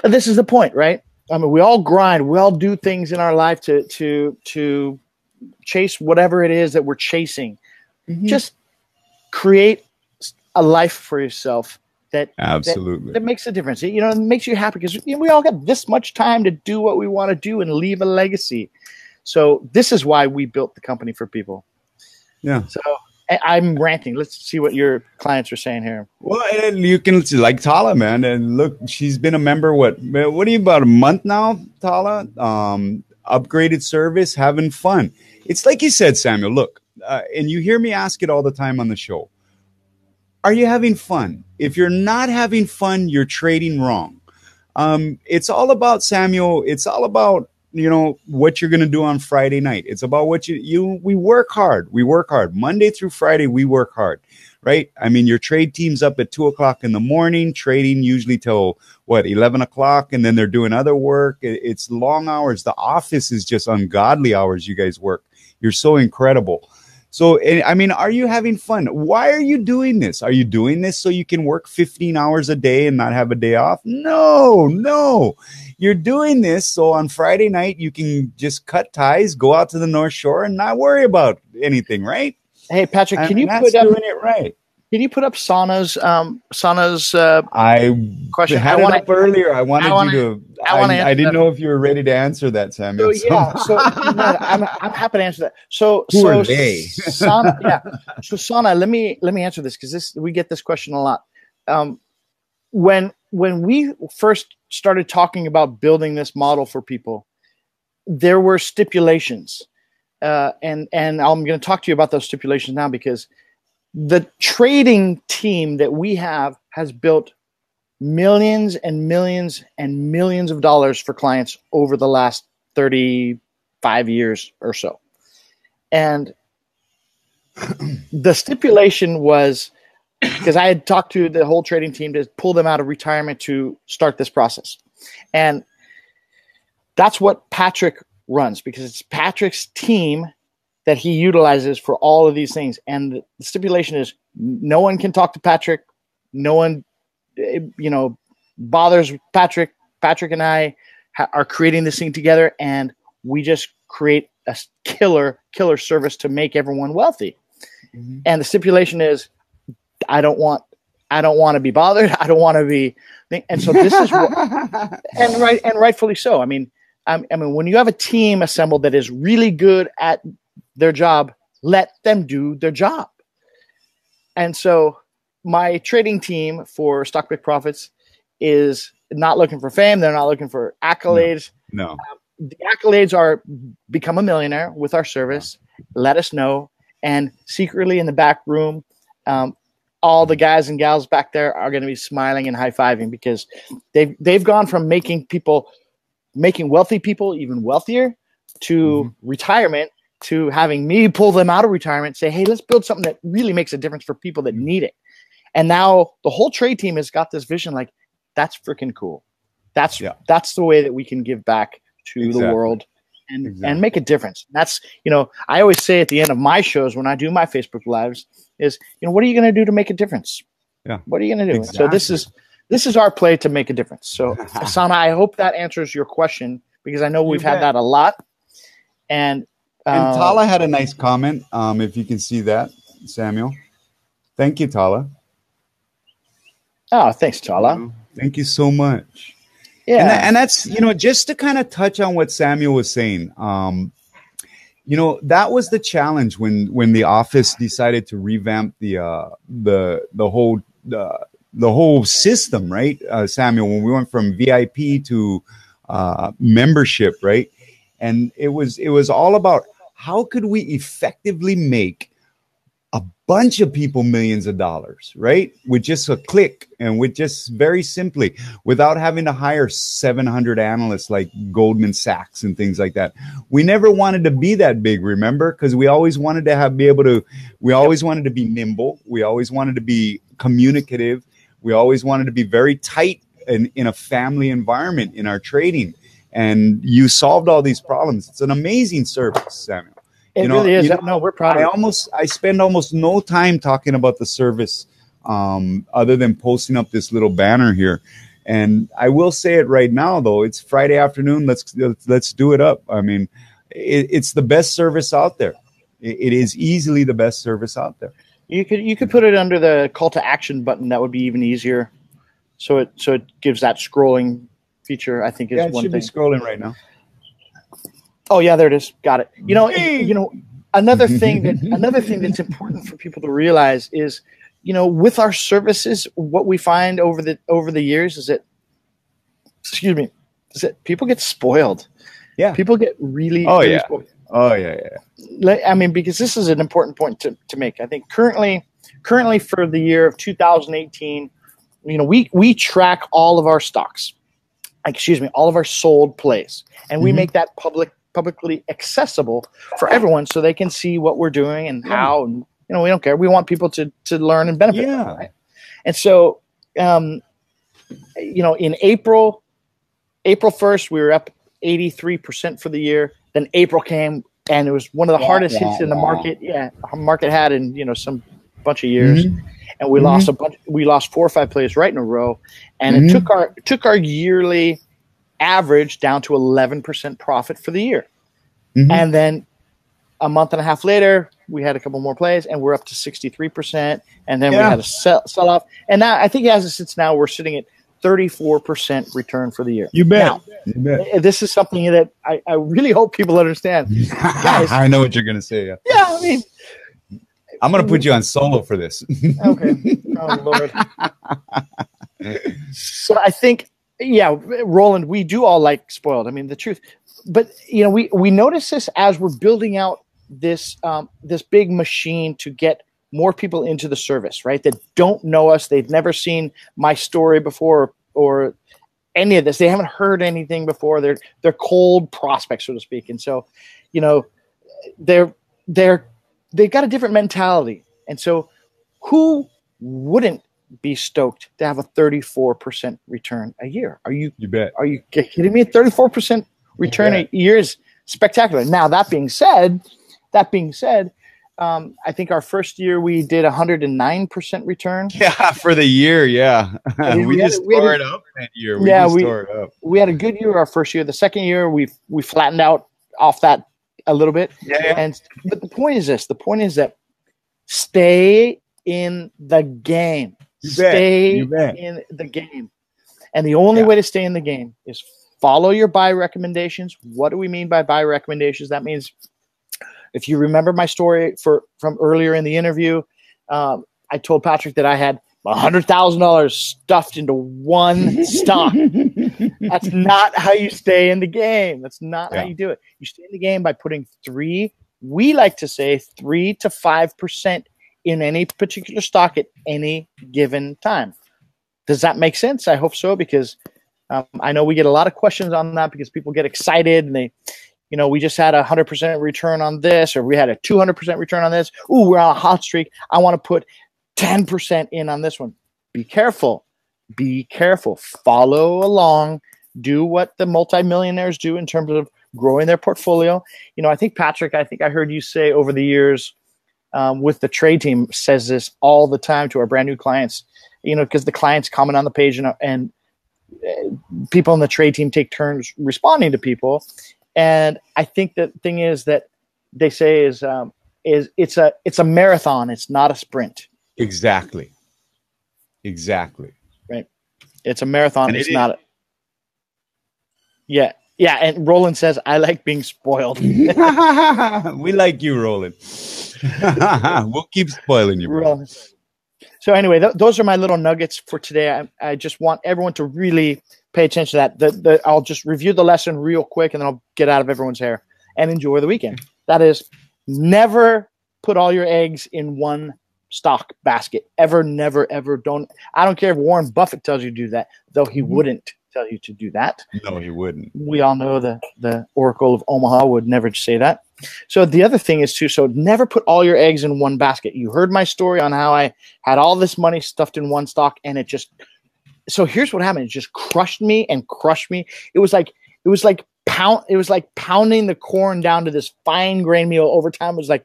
But this is the point, right? I mean, we all grind. We all do things in our life to to to chase whatever it is that we're chasing. Mm-hmm. Just create a life for yourself that Absolutely. that makes a difference. You know, it makes you happy because you know, we all got this much time to do what we want to do and leave a legacy. So this is why we built the company for people. Yeah. So I'm ranting. Let's see what your clients are saying here. Well, and you can like Tala, man, and look, she's been a member. What? What are you about a month now, Tala? Um, upgraded service, having fun. It's like you said, Samuel. Look, uh, and you hear me ask it all the time on the show. Are you having fun? If you're not having fun, you're trading wrong. Um, it's all about Samuel. It's all about you know what you're going to do on Friday night. It's about what you you. We work hard. We work hard Monday through Friday. We work hard right? I mean, your trade team's up at two o'clock in the morning, trading usually till what eleven o'clock, and then they're doing other work. It- It's long hours. The office is just ungodly hours. You guys work. You're so incredible. So, I mean, are you having fun? Why are you doing this? Are you doing this so you can work 15 hours a day and not have a day off? No, no. You're doing this so on Friday night you can just cut ties, go out to the North Shore, and not worry about anything, right? Hey Patrick, can And you put up doing it right? Can you put up Sana's um Sana's uh I question? had I it wanna- up earlier. I wanted I wanna- you to. I I, I, didn't know if you were ready to answer that, So Samuel. yeah, so I'm, I'm happy to answer that. So Who so are they? Sana, yeah. So Sana, let me let me answer this because this we get this question a lot. Um, when when we first started talking about building this model for people, there were stipulations, uh, and and I'm going to talk to you about those stipulations now because the trading team that we have has built millions and millions and millions of dollars for clients over the last 35 years or so. And the stipulation was because I had talked to the whole trading team to pull them out of retirement to start this process. And that's what Patrick runs because it's Patrick's team that he utilizes for all of these things. And the stipulation is no one can talk to Patrick. No one, eh, you know, bothers Patrick. Patrick and I ha- are creating this thing together, and we just create a killer, killer service to make everyone wealthy. Mm-hmm. And the stipulation is, I don't want, I don't want to be bothered. I don't want to be, and so this is, what, and right, and rightfully so. I mean, I mean, when you have a team assembled that is really good at their job, let them do their job. And so my trading team for Stock Pick Profits is not looking for fame. They're not looking for accolades. No. no. Um, the accolades are become a millionaire with our service. Let us know. And secretly in the back room, um, all the guys and gals back there are going to be smiling and high fiving because they've they've gone from making people making wealthy people even wealthier to mm-hmm. retirement to having me pull them out of retirement say hey let's build something that really makes a difference for people that need it and now the whole trade team has got this vision like that's freaking cool that's yeah. that's the way that we can give back to exactly. the world and exactly. and make a difference that's you know i always say at the end of my shows when i do my facebook lives is you know what are you going to do to make a difference yeah what are you going to do exactly. so this is this is our play to make a difference. So, Asana, I hope that answers your question because I know we've had that a lot. And and Tala had a nice comment. Um, if you can see that, Samuel. Thank you, Tala. Oh, thanks, Tala. Thank you so much. Yeah, and, that, and that's you know just to kind of touch on what Samuel was saying. Um, you know that was the challenge when when the office decided to revamp the uh, the the whole uh, the whole system, right, uh, Samuel? When we went from VIP to uh, membership, right, and it was it was all about how could we effectively make a bunch of people millions of dollars, right? With just a click and with just very simply, without having to hire 700 analysts like Goldman Sachs and things like that. We never wanted to be that big, remember? Because we always wanted to have be able to, we always wanted to be nimble. We always wanted to be communicative we always wanted to be very tight in, in a family environment in our trading. And you solved all these problems. It's an amazing service, Samuel. It you know, really is. You know, no, we're proud. I almost I spend almost no time talking about the service um, other than posting up this little banner here. And I will say it right now, though. It's Friday afternoon. Let's let's do it up. I mean, it, it's the best service out there. It, it is easily the best service out there. You could you could put it under the call to action button. That would be even easier. So it so it gives that scrolling feature. I think is yeah, it one should thing. be scrolling right now. Oh yeah, there it is. Got it. You know, hey. you know, another thing that another thing that's important for people to realize is, you know, with our services, what we find over the over the years is that, excuse me, is that people get spoiled. Yeah, people get really. Oh really yeah. Spoiled. Oh yeah, yeah. I mean, because this is an important point to, to make. I think currently, currently for the year of 2018, you know, we we track all of our stocks, excuse me, all of our sold plays, and we mm-hmm. make that public publicly accessible for everyone so they can see what we're doing and how. And you know, we don't care. We want people to to learn and benefit. Yeah. From, right? And so, um, you know, in April, April 1st, we were up 83% for the year. Then April came, and it was one of the hardest hits in the market. Yeah, market had in you know some bunch of years, mm-hmm. And we mm-hmm. lost a bunch. We lost four or five plays right in a row, and mm-hmm. it took our it took our yearly average down to eleven percent profit for the year. Mm-hmm. And then a month and a half later, we had a couple more plays, and we're up to sixty three percent. And then yeah. we had a sell, sell off, and now I think as it sits now, we're sitting at 34% return for the year. You bet. Now, you bet. This is something that I, I really hope people understand. Guys, I know what you're going to say. Yeah. yeah, I mean, I'm going to put you on solo for this. okay. Oh, Lord. so I think, yeah, Roland, we do all like spoiled. I mean, the truth. But, you know, we, we notice this as we're building out this um, this big machine to get more people into the service, right? That don't know us, they've never seen my story before or any of this. They haven't heard anything before. They're they're cold prospects, so to speak. And so, you know, they're they're they've got a different mentality. And so, who wouldn't be stoked to have a 34% return a year? Are you you bet? Are you kidding me? 34% return a year is spectacular. Now that being said, that being said, um, I think our first year we did 109% return. Yeah, for the year, yeah. we, we just had tore it up that year. We Yeah, just we- tore it up. We had a good year our first year. The second year we we flattened out off that a little bit. Yeah, yeah. And but the point is this: the point is that stay in the game. You. Stay You in the game. And the only Yeah. way to stay in the game is follow your buy recommendations. What do we mean by buy recommendations? That means if you remember my story for from earlier in the interview, um, I told Patrick that I had hundred thousand dollars stuffed into one stock. That's not how you stay in the game. That's not Yeah. how you do it. You stay in the game by putting three, we like to say three to five percent in any particular stock at any given time. Does that make sense? I hope so because um, I know we get a lot of questions on that because people get excited and they, you know, we just had a hundred percent return on this, or we had a two hundred percent return on this. Ooh, we're on a hot streak. I want to put ten percent in on this one. Be careful. Be careful. Follow along. Do what the multimillionaires do in terms of growing their portfolio. You know, I think Patrick. I think I heard you say over the years um, with the trade team says this all the time to our brand new clients. You know, because the clients comment on the page and and uh, people on the trade team take turns responding to people. And I think the thing is that they say is um, is it's a it's a marathon. It's not a sprint. Exactly. Exactly. It's a marathon. And it's it not. A, yeah, yeah. And Roland says, "I like being spoiled." we like you, Roland. we'll keep spoiling you, bro. Roland. So anyway, th- those are my little nuggets for today. I, I just want everyone to really pay attention to that. The, the, I'll just review the lesson real quick, and then I'll get out of everyone's hair and enjoy the weekend. That is, never put all your eggs in one stock basket. Ever, never, ever. Don't. I don't care if Warren Buffett tells you to do that, though he Mhm. wouldn't tell you to do that. No, he wouldn't. we all know the the Oracle of Omaha would never say that. So the other thing is too. So never put all your eggs in one basket. You heard my story on how I had all this money stuffed in one stock, and it just. So here's what happened. It just crushed me and crushed me. It was like it was like pound. It was like pounding the corn down to this fine grain meal over time. It was like,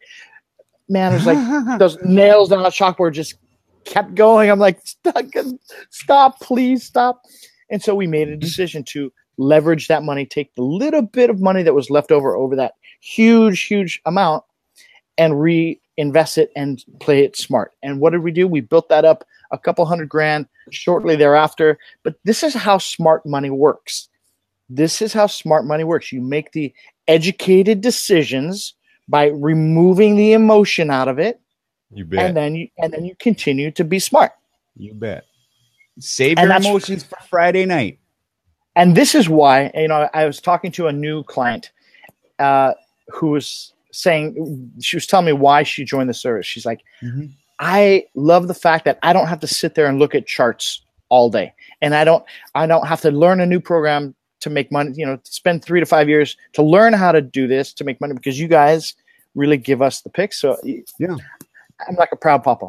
man, was like those nails down a chalkboard just kept going. I'm like, stop, stop, please stop. And so we made a mm-hmm. decision to leverage that money, take the little bit of money that was left over over that huge, huge amount, and reinvest it and play it smart. And what did we do? We built that up a couple hundred grand shortly thereafter. But this is how smart money works. This is how smart money works. You make the educated decisions by removing the emotion out of it, You bet. and then you and then you continue to be smart. you bet. Save And your emotions for Friday night. and this is why you know i was talking to a new client uh, who was saying she was telling me why she joined the service she's like Mhm. i love the fact that i don't have to sit there and look at charts all day and i don't i don't have to learn a new program to make money you know spend three to five years to learn how to do this to make money because you guys really give us the picks so Yeah. i'm like a proud papa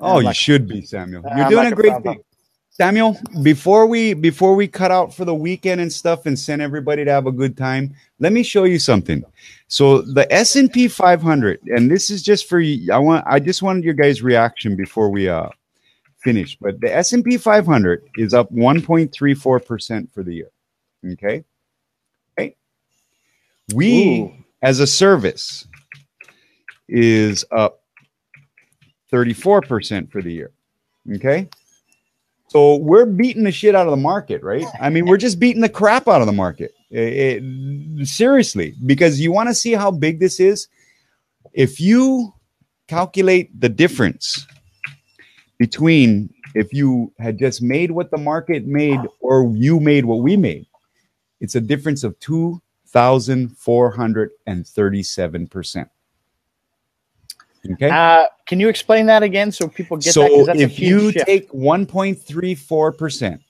Oh, I'm you like- should be, Samuel. You're I'm doing like a great thing. Samuel, before we before we cut out for the weekend and stuff and send everybody to have a good time, let me show you something. So the S&P 500 and this is just for you I want I just wanted your guys reaction before we uh finish. But the S&P 500 is up 1.34% for the year. Okay? Okay. We Ooh. as a service is up 34% for the year. Okay. So we're beating the shit out of the market, right? I mean, we're just beating the crap out of the market. It- it- seriously, because you want to see how big this is. If you calculate the difference between if you had just made what the market made or you made what we made, it's a difference of 2,437%. Okay. uh, can you explain that again so people get so that's a if you shift. take 1.34%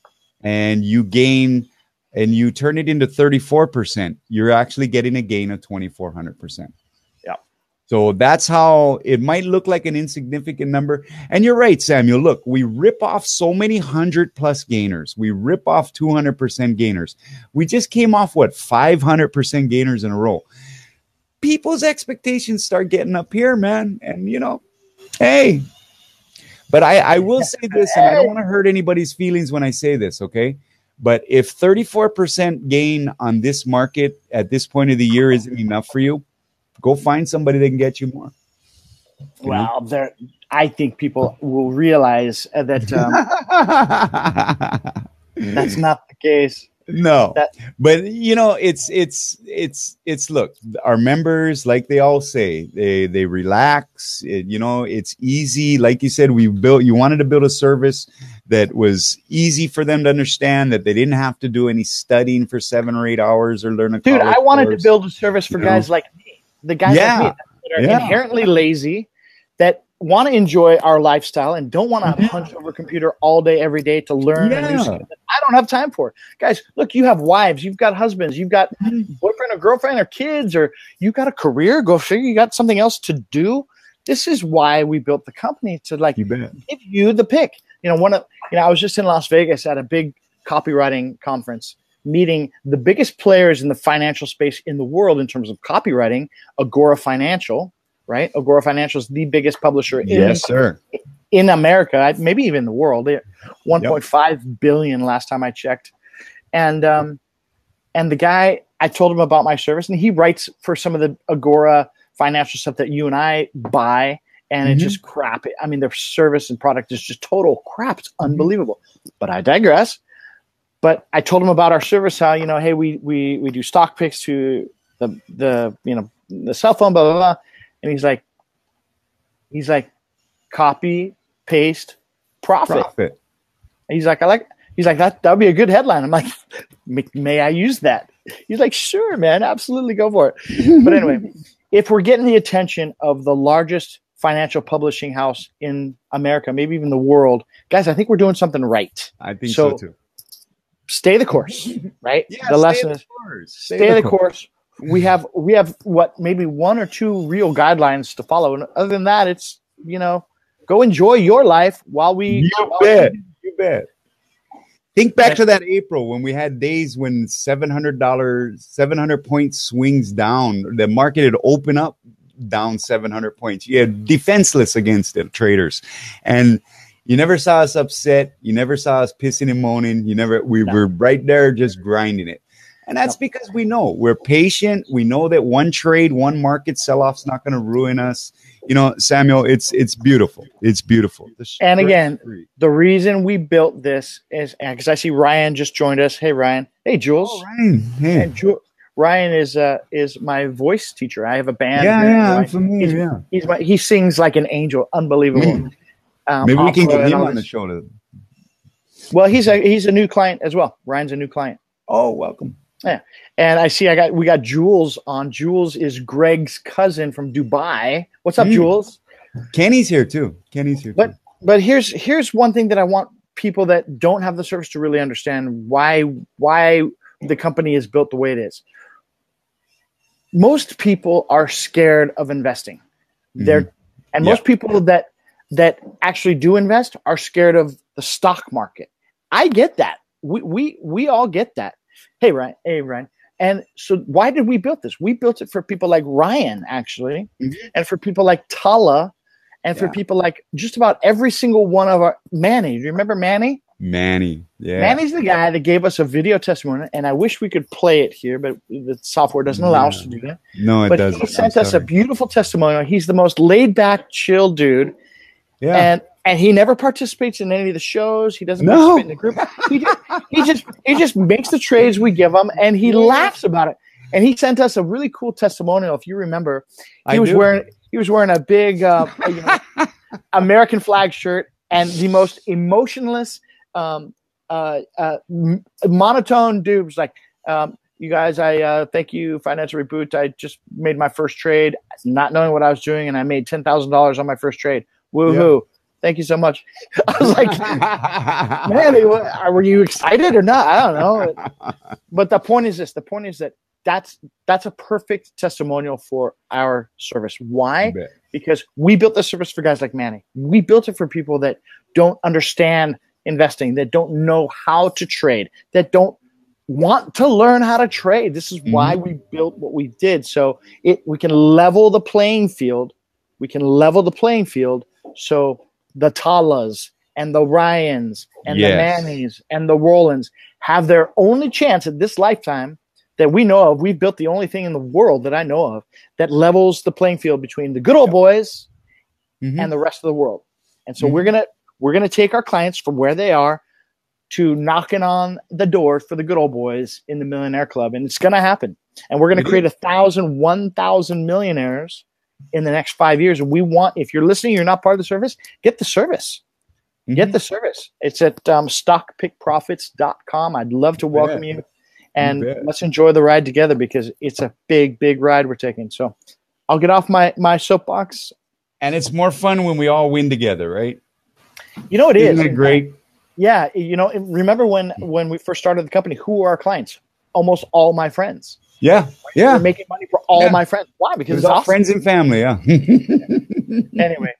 and you gain and you turn it into 34%, you're actually getting a gain of 2,400%. So that's how it might look like an insignificant number. And you're right, Samuel. Look, we rip off so many hundred plus gainers. We rip off 200% gainers. We just came off what 500% gainers in a row. People's expectations start getting up here, man. And you know, hey, but I, I will say this, and I don't want to hurt anybody's feelings when I say this, okay? But if 34% gain on this market at this point of the year isn't enough for you, go find somebody that can get you more. You well, there, I think people will realize that um, that's not the case. No, that, but you know, it's it's it's it's look, our members, like they all say, they they relax. It, you know, it's easy. Like you said, we built. You wanted to build a service that was easy for them to understand. That they didn't have to do any studying for seven or eight hours or learn a. Dude, I wanted course, to build a service for guys know? like me the guys yeah. like me that are yeah. inherently lazy, that want to enjoy our lifestyle and don't want to yeah. punch over a computer all day every day to learn yeah. a new skill that I don't have time for. Guys, look, you have wives, you've got husbands, you've got mm-hmm. boyfriend or girlfriend or kids, or you've got a career. Go figure. You got something else to do. This is why we built the company to like you give you the pick. You know, one of you know, I was just in Las Vegas at a big copywriting conference meeting the biggest players in the financial space in the world in terms of copywriting, Agora Financial, right? Agora Financial is the biggest publisher in, yes, sir. in America, maybe even the world. 1.5 yep. billion last time I checked. And um, and the guy, I told him about my service, and he writes for some of the Agora financial stuff that you and I buy, and mm-hmm. it's just crap. I mean, their service and product is just total crap. It's mm-hmm. unbelievable. Mm-hmm. But I digress. But I told him about our service, how you know, hey, we we we do stock picks to the the you know the cell phone, blah blah blah, and he's like, he's like, copy paste profit. profit. He's like, I like. He's like that. That would be a good headline. I'm like, may, may I use that? He's like, sure, man, absolutely, go for it. but anyway, if we're getting the attention of the largest financial publishing house in America, maybe even the world, guys, I think we're doing something right. I think so, so too stay the course, right? Yeah, the lesson is stay, stay, the, course. course. We have we have what maybe one or two real guidelines to follow, and other than that, it's you know go enjoy your life while we. You while bet. We, you bet. Think back to that April when we had days when seven hundred dollars, seven hundred point swings down. The market had opened up down seven hundred points. You had defenseless against the traders, and you never saw us upset. You never saw us pissing and moaning. You never, we no. were right there just grinding it. And that's no. because we know we're patient. We know that one trade, one market sell off's not going to ruin us. You know, Samuel, it's it's beautiful. It's beautiful. And again, free. the reason we built this is because I see Ryan just joined us. Hey, Ryan. Hey, Jules. Oh, Ryan. Hey. And Ju- Ryan is uh is my voice teacher. I have a band. Yeah, yeah, I'm familiar. He's, yeah. he's my, he sings like an angel. Unbelievable. Um, Maybe we can get him on the show to. Well, he's a he's a new client as well. Ryan's a new client. Oh, welcome. Yeah, and I see I got we got Jules on. Jules is Greg's cousin from Dubai. What's up, mm. Jules? Kenny's here too. Kenny's here. But too. but here's here's one thing that I want people that don't have the service to really understand why why the company is built the way it is. Most people are scared of investing. They're mm. and most people that that actually do invest are scared of the stock market. I get that. We we we all get that. Hey Ryan, hey Ryan. And so why did we build this? We built it for people like Ryan actually, mm-hmm. and for people like Tala, and yeah. for people like just about every single one of our Manny. Do you remember Manny? Manny, yeah. Manny's the guy that gave us a video testimony, and I wish we could play it here, but the software doesn't allow yeah. us to do that. No, it but doesn't. He sent us a beautiful testimonial. He's the most laid back, chill dude yeah. And and he never participates in any of the shows. He doesn't no. participate in the group. He just, he just he just makes the trades we give him, and he laughs about it. And he sent us a really cool testimonial. If you remember, he I was do. wearing he was wearing a big uh, you know, American flag shirt and the most emotionless, um, uh, uh, monotone dude was like. Um, you guys, I uh, thank you, Financial Reboot. I just made my first trade, not knowing what I was doing, and I made ten thousand dollars on my first trade. Woohoo. Yeah. Thank you so much. I was like, man, uh, were you excited or not? I don't know. But the point is this the point is that that's that's a perfect testimonial for our service. Why? Because we built the service for guys like Manny. We built it for people that don't understand investing, that don't know how to trade, that don't want to learn how to trade. This is why mm-hmm. we built what we did. So it we can level the playing field. We can level the playing field so the Talas and the Ryans and Yes. the Mannies and the Rolands have their only chance at this lifetime that we know of. We've built the only thing in the world that I know of that levels the playing field between the good old boys Mhm. and the rest of the world. And so Mhm. we're gonna we're gonna take our clients from where they are to knocking on the door for the good old boys in the millionaire club, and it's gonna happen. And we're gonna create a thousand, one thousand millionaires in the next five years. We want, if you're listening, you're not part of the service, get the service. Get Mhm. the service. It's at um, stockpickprofits.com. I'd love to welcome you. And bet. let's enjoy the ride together because it's a big, big ride we're taking. So I'll get off my, my soapbox. and it's more fun when we all win together, right? You know, it is. Isn't it great? Yeah, you know, remember when when we first started the company? Who were our clients? Almost all my friends. Yeah, yeah. making money for all Yeah. my friends. Why? Because it's all awesome. friends and family, yeah. Anyway,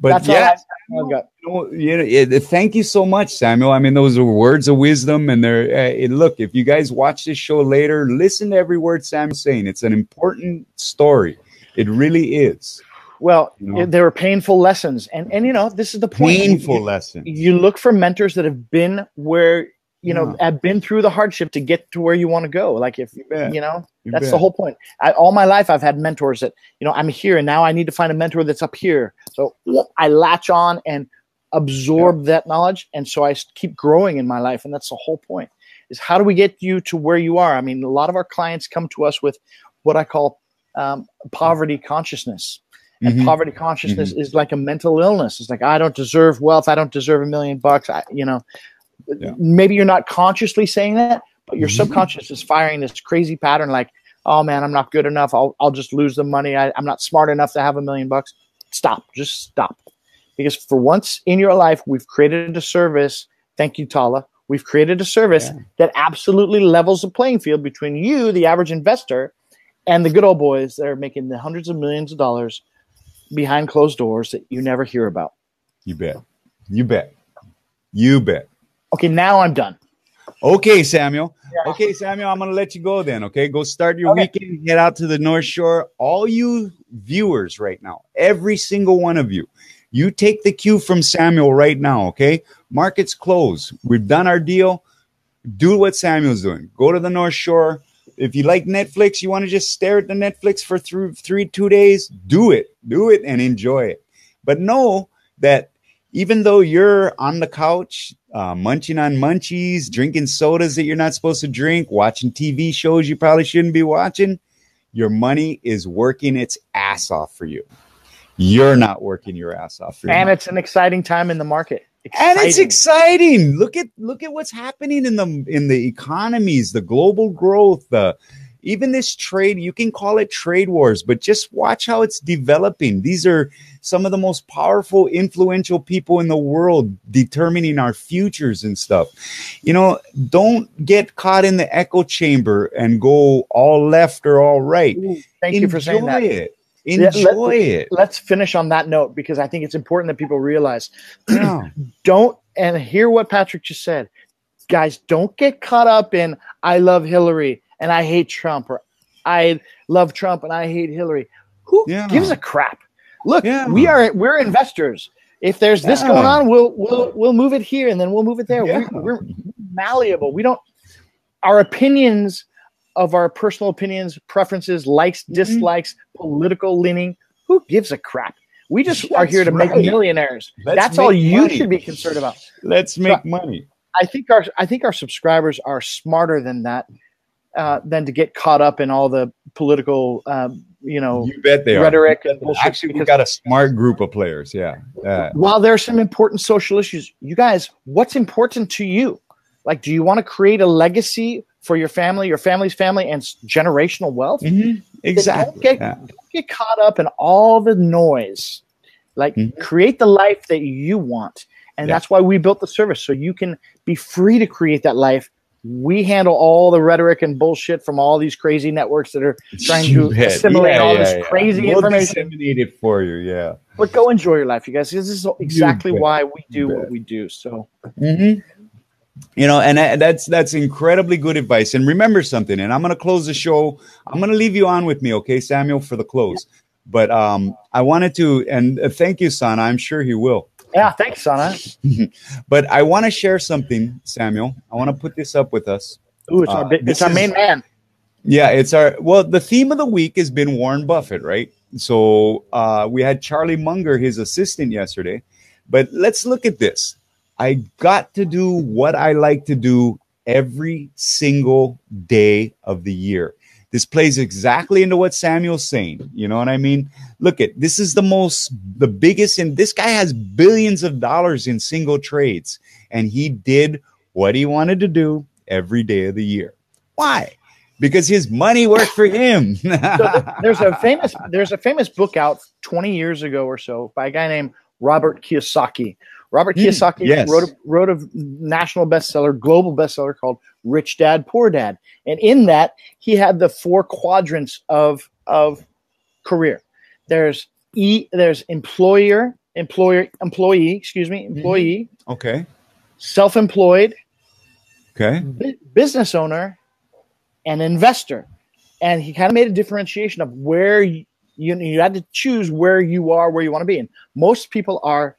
but that's yeah, all I, I've got. you know, you know, thank you so much, Samuel. I mean, those are words of wisdom, and they're. Uh, look, if you guys watch this show later, listen to every word Samuel's saying. It's an important story. It really is. Well, You know? there were painful lessons, and and you know, this is the point. Painful You, lesson. you look for mentors that have been where you know Yeah. have been through the hardship to get to where you want to go. Like if You you know, You that's bet. the whole point. I, all my life, I've had mentors that you know I'm here, and now I need to find a mentor that's up here. So I latch on and absorb that knowledge, and so I keep growing in my life, and that's the whole point. Is how do we get you to where you are? I mean, a lot of our clients come to us with what I call um, poverty consciousness. And Mhm. poverty consciousness is like a mental illness. It's like I don't deserve wealth. I don't deserve a million bucks. I, you know, Yeah. maybe you're not consciously saying that, but your Mhm. subconscious is firing this crazy pattern. Like, oh man, I'm not good enough. I'll I'll just lose the money. I, I'm not smart enough to have a million bucks. Stop. Just stop. Because for once in your life, we've created a service. Thank you, Tala. We've created a service Yeah. that absolutely levels the playing field between you, the average investor, and the good old boys that are making the hundreds of millions of dollars behind closed doors that you never hear about. You bet. You bet. You bet. Okay, now I'm done. Okay, Samuel. Yeah. Okay, Samuel, I'm going to let you go then. Okay, go start your Okay. weekend, head out to the North Shore. All you viewers right now, every single one of you, you take the cue from Samuel right now. Okay, markets close. We've done our deal. Do what Samuel's doing. Go to the North Shore. If you like Netflix, you want to just stare at the Netflix for through three, two days, do it. Do it and enjoy it. But know that even though you're on the couch uh, munching on munchies, drinking sodas that you're not supposed to drink, watching TV shows you probably shouldn't be watching, your money is working its ass off for you. You're not working your ass off for And it's an exciting time in the market. And it's Exciting. exciting. Look at look at what's happening in the in the economies, the global growth, the even this trade, you can call it trade wars, but just watch how it's developing. These are some of the most powerful, influential people in the world determining our futures and stuff. You know, don't get caught in the echo chamber and go all left or all right. Ooh, Thank you for saying that. Enjoy it. Yeah, let- Enjoy it. Let's finish on that note because I think it's important that people realize Yeah. don't and hear what Patrick just said. Guys, don't get caught up in I love Hillary and I hate Trump or I love Trump and I hate Hillary. Who Yeah. gives a crap? Look, Yeah. we are we're investors. If there's this Yeah. going on, we'll we'll we'll move it here and then we'll move it there. Yeah. We're, we're malleable. We don't our opinions of our personal opinions, preferences, likes, Mhm. dislikes, political leaning. Who gives a crap? We just are here to make millionaires. Let's That's all you money. should be concerned about. Let's make money. I think our I think our subscribers are smarter than that, uh, than to get caught up in all the political, um, you know, You bet they are. rhetoric and bullshit. Actually, we got a smart group of players. Yeah. Yeah. while there are some important social issues, you guys, what's important to you? Like, do you want to create a legacy for your family, your family's family, and generational wealth? Exactly. get- Yeah. Don't get caught up in all the noise. Like, Mhm. create the life that you want, and Yeah. that's why we built the service so you can be free to create that life We handle all the rhetoric and bullshit from all these crazy networks that are trying to assimilate Yeah, all yeah, this crazy We'll information. disseminate it for you. Yeah. But go enjoy your life, you guys. This is exactly why we do what we do. So Mm-hmm. You know, and that- that's that's incredibly good advice. And remember something. And I'm going to close the show. I'm going to leave you on with me, okay, Samuel, for the close. But um, I wanted to, and uh, thank you, Sana. I'm sure he will. Yeah, thanks, Sana. But I want to share something, Samuel. I want to put this up with us. Ooh, it's Uh, our it's our is- main man. Yeah, it's our well. The theme of the week has been Warren Buffett, right? So uh, we had Charlie Munger, his assistant, yesterday. But let's look at this. I got to do what I like to do every single day of the year. This plays exactly into what Samuel's saying. You know what I mean? Look at this is the most, the biggest, and this guy has billions of dollars in single trades, and he did what he wanted to do every day of the year. Why? Because his money worked for him. So there's a famous there's a famous book out 20 years ago or so by a guy named Robert Kiyosaki. Robert Hmm, Kiyosaki yes. wrote a, wrote a national bestseller, global bestseller called Rich Dad Poor Dad, and in that he had the four quadrants of of career. There's e there's employer, employer, employee, excuse me, employee, okay. self-employed, Okay. bu- business owner and investor and he kind of made a differentiation of where you, you you had to choose where you are where you want to be and most people are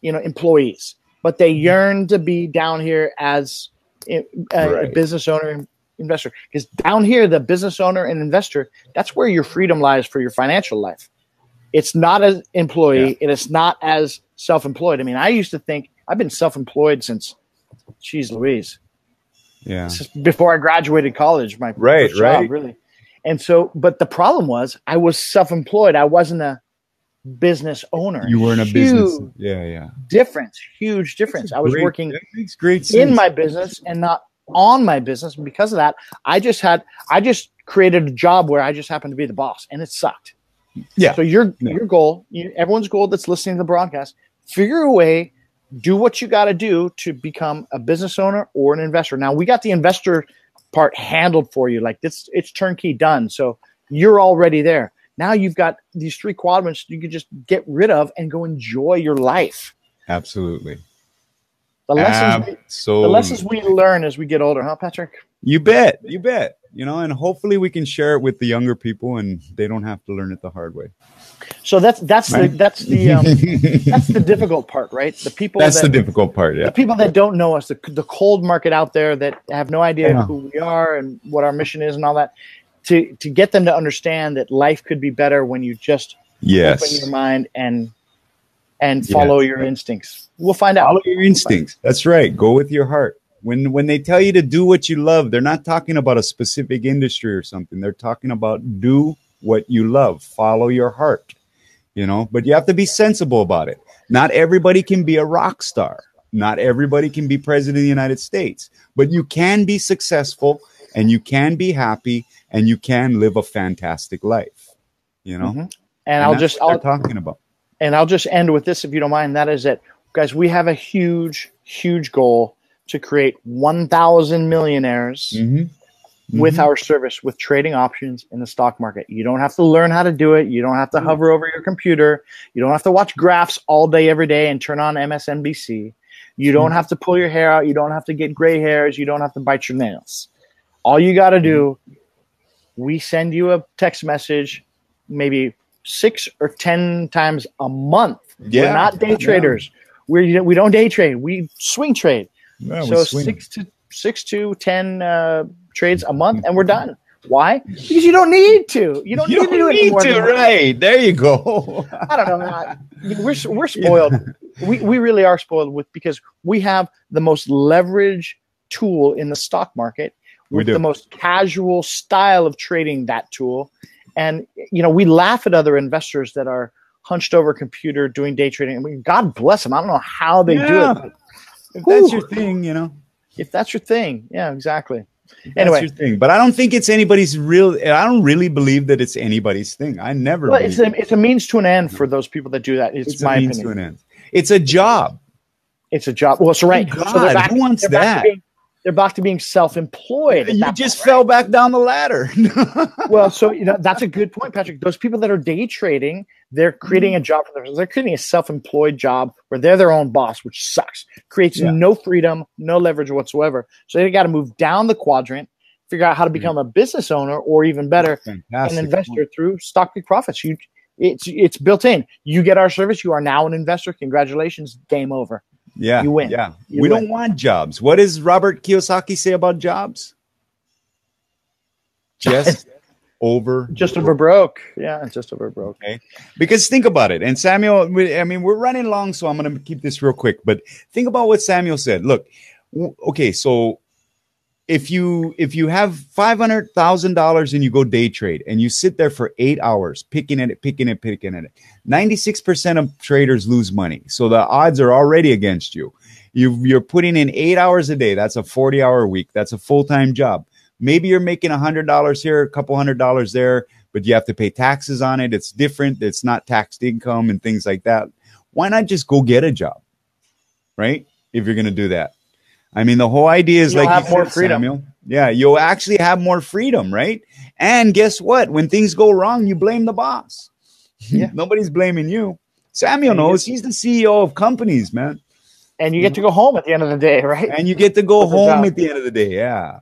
you know employees but they mm-hmm. yearn to be down here as a, a Right. business owner and investor because down here the business owner and investor that's where your freedom lies for your financial life it's not as employee and it's not as self-employed i mean i used to think i've been self-employed since geez louise Yeah. before I graduated college, my Right, first job, right. really. And so, but the problem was I was self-employed. I wasn't a business owner. You were in a business. Yeah, yeah. difference, huge difference. I was Great- working That great sense. in my business and not on my business. And because of that, I just had I just created a job where I just happened to be the boss, and it sucked. Yeah. So your Yeah. your goal, you, everyone's goal that's listening to the broadcast, figure a way, do what you got to do to become a business owner or an investor. Now we got the investor part handled for you, like this, it's turnkey done. So you're already there. Now you've got these three quadrants you can just get rid of and go enjoy your life. Absolutely. The lessons, we, So the lessons we learn as we get older, huh, Patrick? You bet. You bet. You know, and hopefully we can share it with the younger people and they don't have to learn it the hard way. So that's that's the that's the um, that's the difficult part, right? The people That's that, the difficult part. Yeah. the people that don't know us, the, the cold market out there that have no idea Yeah. who we are and what our mission is and all that, to to get them to understand that life could be better when you just open your mind and and follow your instincts. We'll find out. Follow your instincts. That's right. Go with your heart. When when they tell you to do what you love, they're not talking about a specific industry or something. They're talking about do what you love. Follow your heart. You know, but you have to be sensible about it. Not everybody can be a rock star. Not everybody can be president of the United States, but you can be successful and you can be happy and you can live a fantastic life. You know, Mhm. And, I'll that's just I'll talking about. and I'll just end with this if you don't mind. That is that, guys. We have a huge, huge goal to create 1,000 millionaires Mhm. with Mhm. our service with trading options in the stock market. You don't have to learn how to do it. You don't have to hover over your computer. You don't have to watch graphs all day, every day, and turn on MSNBC. You don't have to pull your hair out. You don't have to get gray hairs. You don't have to bite your nails. All you got to do, we send you a text message, maybe six or 10 times a month. We're not day Yeah. traders. We're, we don't day trade. We swing trade Yeah, so swing. six to six to ten uh, trades a month, and we're done. Why? Because you don't need to. You don't You need to do don't it need more to, right? There you go. I don't know. I, we're we're spoiled. we we really are spoiled with because we have the most leverage tool in the stock market We with the most casual style of trading that tool, and you know we laugh at other investors that are hunched over a computer doing day trading. I mean, God bless them. I don't know how they do it. If that's your thing, you know. if that's your thing, yeah, exactly. That's Anyway. your thing. But I don't think it's anybody's real. I don't really believe that it's anybody's thing. I never. Well, it's a, it's a means to an end for those people that do that. It's, it's my a means opinion. to an end. It's a job. It's a job. Well, so right. God, so they're back, who wants back that? being- they're back to being self-employed. You just point, fell back down the ladder. well. So you know that's a good point, Patrick. Those people that are day trading, they're creating a mm-hmm. job for themselves. They're creating a self-employed job where they're their own boss, which sucks. Creates Yeah. no freedom, no leverage whatsoever. So they got to move down the quadrant, figure out how to become mm-hmm. a business owner, or even better, an investor through stock profits. You, it's it's built in. You get our service, you are now an investor. Congratulations, game over. Yeah, You win. Yeah, You we win. don't want jobs. What does Robert Kiyosaki say about jobs? Just over. Just over broke. Yeah, just over broke. Okay. Because think about it. And Samuel, I mean, we're running long, so I'm going to keep this real quick. But think about what Samuel said. Look, okay, so if you if you have five hundred thousand dollars and you go day trade and you sit there for eight hours picking at it, picking it, picking at it, ninety six percent of traders lose money. So the odds are already against you. You you're putting in eight hours a day. That's a forty hour week. That's a full time job. Maybe you're making a hundred dollars here, a couple hundred dollars there, but you have to pay taxes on it. It's different. It's not taxed income and things like that. Why not just go get a job, right? If you're going to do that. I mean, the whole idea is You'll like have you more said, freedom. Samuel. Yeah, you'll actually have more freedom, right? And guess what? When things go wrong, you blame the boss. Yeah. Nobody's blaming you. Samuel And knows he's the CEO of companies, man. And you get mm. to go home at the end of the day, right? And you get to go home at the end of the day. Yeah.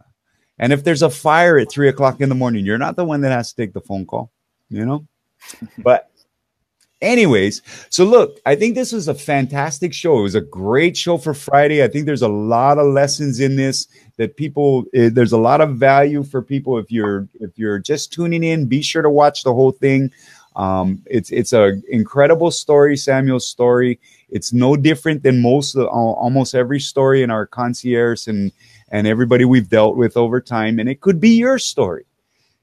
And if there's a fire at three o'clock in the morning, you're not the one that has to take the phone call, you know? but anyways, so look, I think this was a fantastic show. It was a great show for Friday. I think there's a lot of lessons in this that people eh, there's a lot of value for people if you're if you're just tuning in, be sure to watch the whole thing. Um, it's it's a incredible story, Samuel's story. It's no different than most of almost every story in our concierge and and everybody we've dealt with over time. And it could be your story.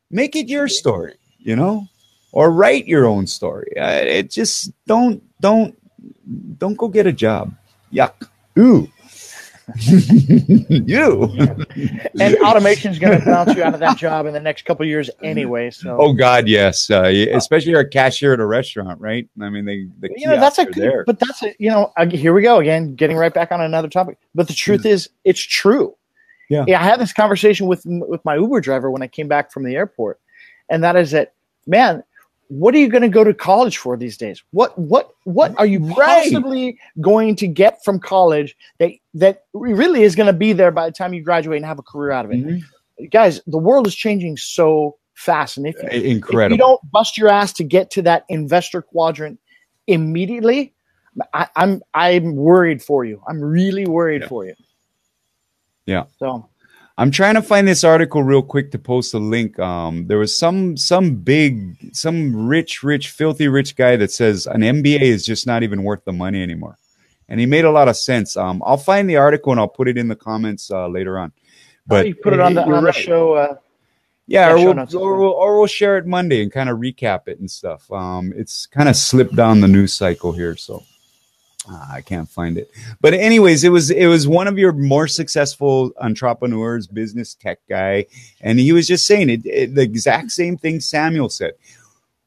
Make it your story, you know, or write your own story. Uh, it just don't don't don't go get a job. Yuck. Ooh. you. and automation is going to bounce you out of that job in the next couple of years anyway. So Oh God, yes. Uh, especially a cashier at a restaurant, right? I mean, they the you know that's a good, there. but that's a you know here we go again, getting right back on another topic. But the truth is, it's true. yeah. Yeah. I had this conversation with with my Uber driver when I came back from the airport, and that is that man. What are you going to go to college for these days? What what what are you Right. possibly going to get from college that that really is going to be there by the time you graduate and have a career out of it? Mhm. Guys, the world is changing so fast, and if you, if Incredible. you don't bust your ass to get to that investor quadrant immediately, I, I'm I'm worried for you. I'm really worried Yeah. for you. Yeah. So I'm trying to find this article real quick to post a link. Um, there was some some big, some rich, rich, filthy rich guy that says an MBA is just not even worth the money anymore, and he made a lot of sense. Um, I'll find the article and I'll put it in the comments uh, later on. but you put it on the on the show. Uh, Yeah, Yeah, or, we'll, or, we'll, or we'll share it Monday and kind of recap it and stuff. Um, it's kind of slipped down the news cycle here, so I can't find it. But anyways, it was it was one of your more successful entrepreneurs, business tech guy, and he was just saying it, it- the exact same thing Samuel said.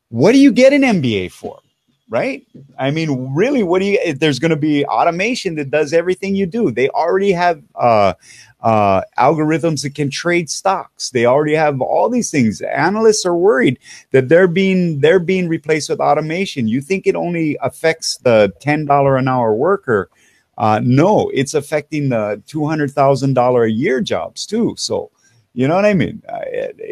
What do you get an MBA for? Right? I mean, really, what do you? There's going to be automation that does everything you do. They already have uh, uh, algorithms that can trade stocks. They already have all these things. Analysts are worried that they're being they're being replaced with automation. You think it only affects the ten dollar an hour worker? Uh, no, it's affecting the two hundred thousand dollar a year jobs too. So. You know what I mean? Uh,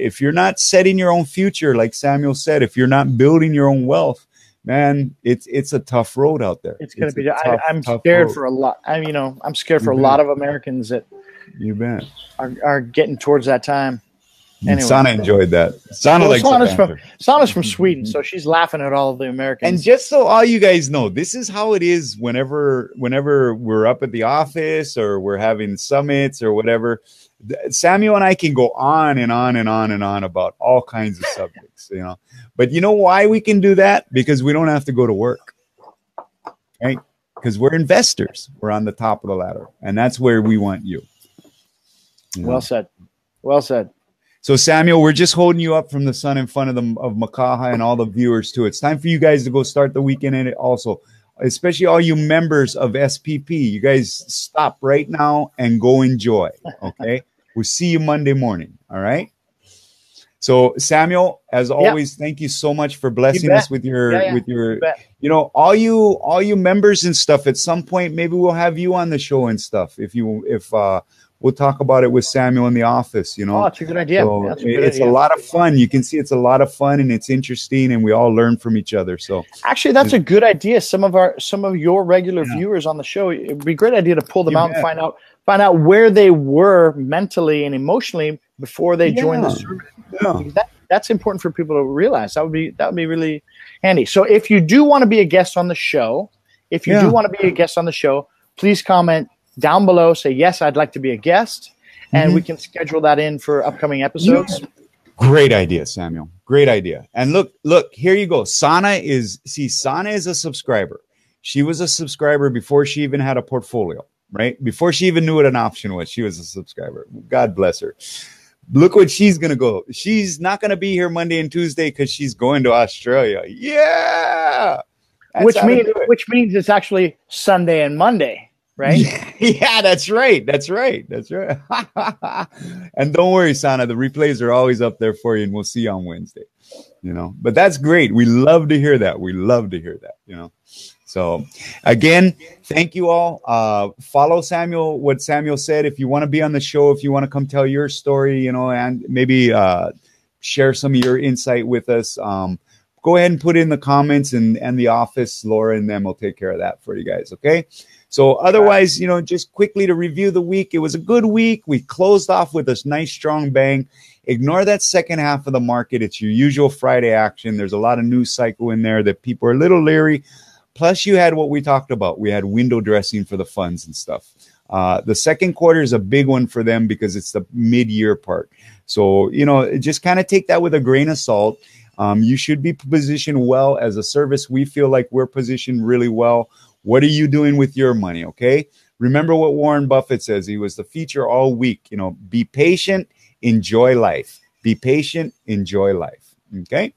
If you're not setting your own future, like Samuel said, if you're not building your own wealth, man, it's it's a tough road out there. it's going to a be. I, tough, I'm scared road. for a lot. I you know I'm scared for a Mhm. lot of Americans that you bet. are, are getting towards that time. Anyway. Sana enjoyed that. Sana Well, likes Sana's from. Sana's from Sweden, so she's laughing at all of the Americans. And just so all you guys know, this is how it is whenever whenever we're up at the office or we're having summits or whatever. Samuel and I can go on and on and on and on about all kinds of subjects, you know. But you know why we can do that? Because we don't have to go to work. Right? Because we're investors. We're on the top of the ladder. And that's where we want you. Know? well said. Well said. So Samuel, we're just holding you up from the sun in front of the of Makaha and all the viewers too. It's time for you guys to go start the weekend in it. Also, especially all you members of SPP. You guys stop right now and go enjoy. Okay. we'll see you Monday morning. All right. So Samuel, as always, thank you so much for blessing us with your Yeah, yeah. with your You you know all you all you members and stuff. At some point, maybe we'll have you on the show and stuff. If you if uh we'll talk about it with Samuel in the office. You know, Oh, it's a good idea. so a good it's idea. a lot of fun. You can see it's a lot of fun and it's interesting, and we all learn from each other. So Actually, that's a good idea. Some of our some of your regular Yeah. viewers on the show, it'd be a great idea to pull them You out and find out find out where they were mentally and emotionally before they joined the Yeah. service. yeah, That, that's important for people to realize. That would be that would be really handy. So if you do want to be a guest on the show, if you Yeah. do want to be a guest on the show, please comment down below. Say yes, I'd like to be a guest, and Mhm. we can schedule that in for upcoming episodes. great idea, Samuel. Great idea. And look, look, here you go. Sana is see, Sana is a subscriber. She was a subscriber before she even had a portfolio, right? Before she even knew what an option was, she was a subscriber. God bless her. Look what she's gonna go. She's not gonna be here Monday and Tuesday because she's going to Australia. Yeah. That's which means which means it's actually Sunday and Monday, right? yeah, that's right. That's right. That's right. and don't worry, Sana, the replays are always up there for you, and we'll see you on Wednesday. You know, but that's great. We love to hear that. We love to hear that. You know. So again, thank you all. Uh, follow Samuel, what Samuel said. If you want to be on the show, if you want to come tell your story, you know, and maybe uh, share some of your insight with us, um, go ahead and put in the comments and, and the office, Laura and them will take care of that for you guys. Okay. So otherwise, you know, just quickly to review the week, it was a good week. We closed off with a nice strong bang. Ignore that second half of the market. It's your usual Friday action. There's a lot of news cycle in there that people are a little leery. Plus, you had what we talked about. We had window dressing for the funds and stuff. Uh, the second quarter is a big one for them because it's the mid-year part. So you know, just kind of take that with a grain of salt. Um, you should be positioned well as a service. We feel like we're positioned really well. What are you doing with your money? Okay. Remember what Warren Buffett says. He was the feature all week. You know, be patient, enjoy life. Be patient, enjoy life. Okay.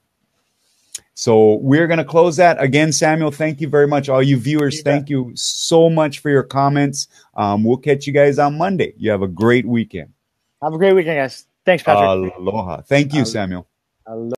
So we're going to close that again. Samuel, thank you very much. All you viewers, thank you so much for your comments. Um, we'll catch you guys on Monday. You have a great weekend. Have a great weekend, guys. Thanks, Patrick. Aloha. Thank you. Samuel. Aloha.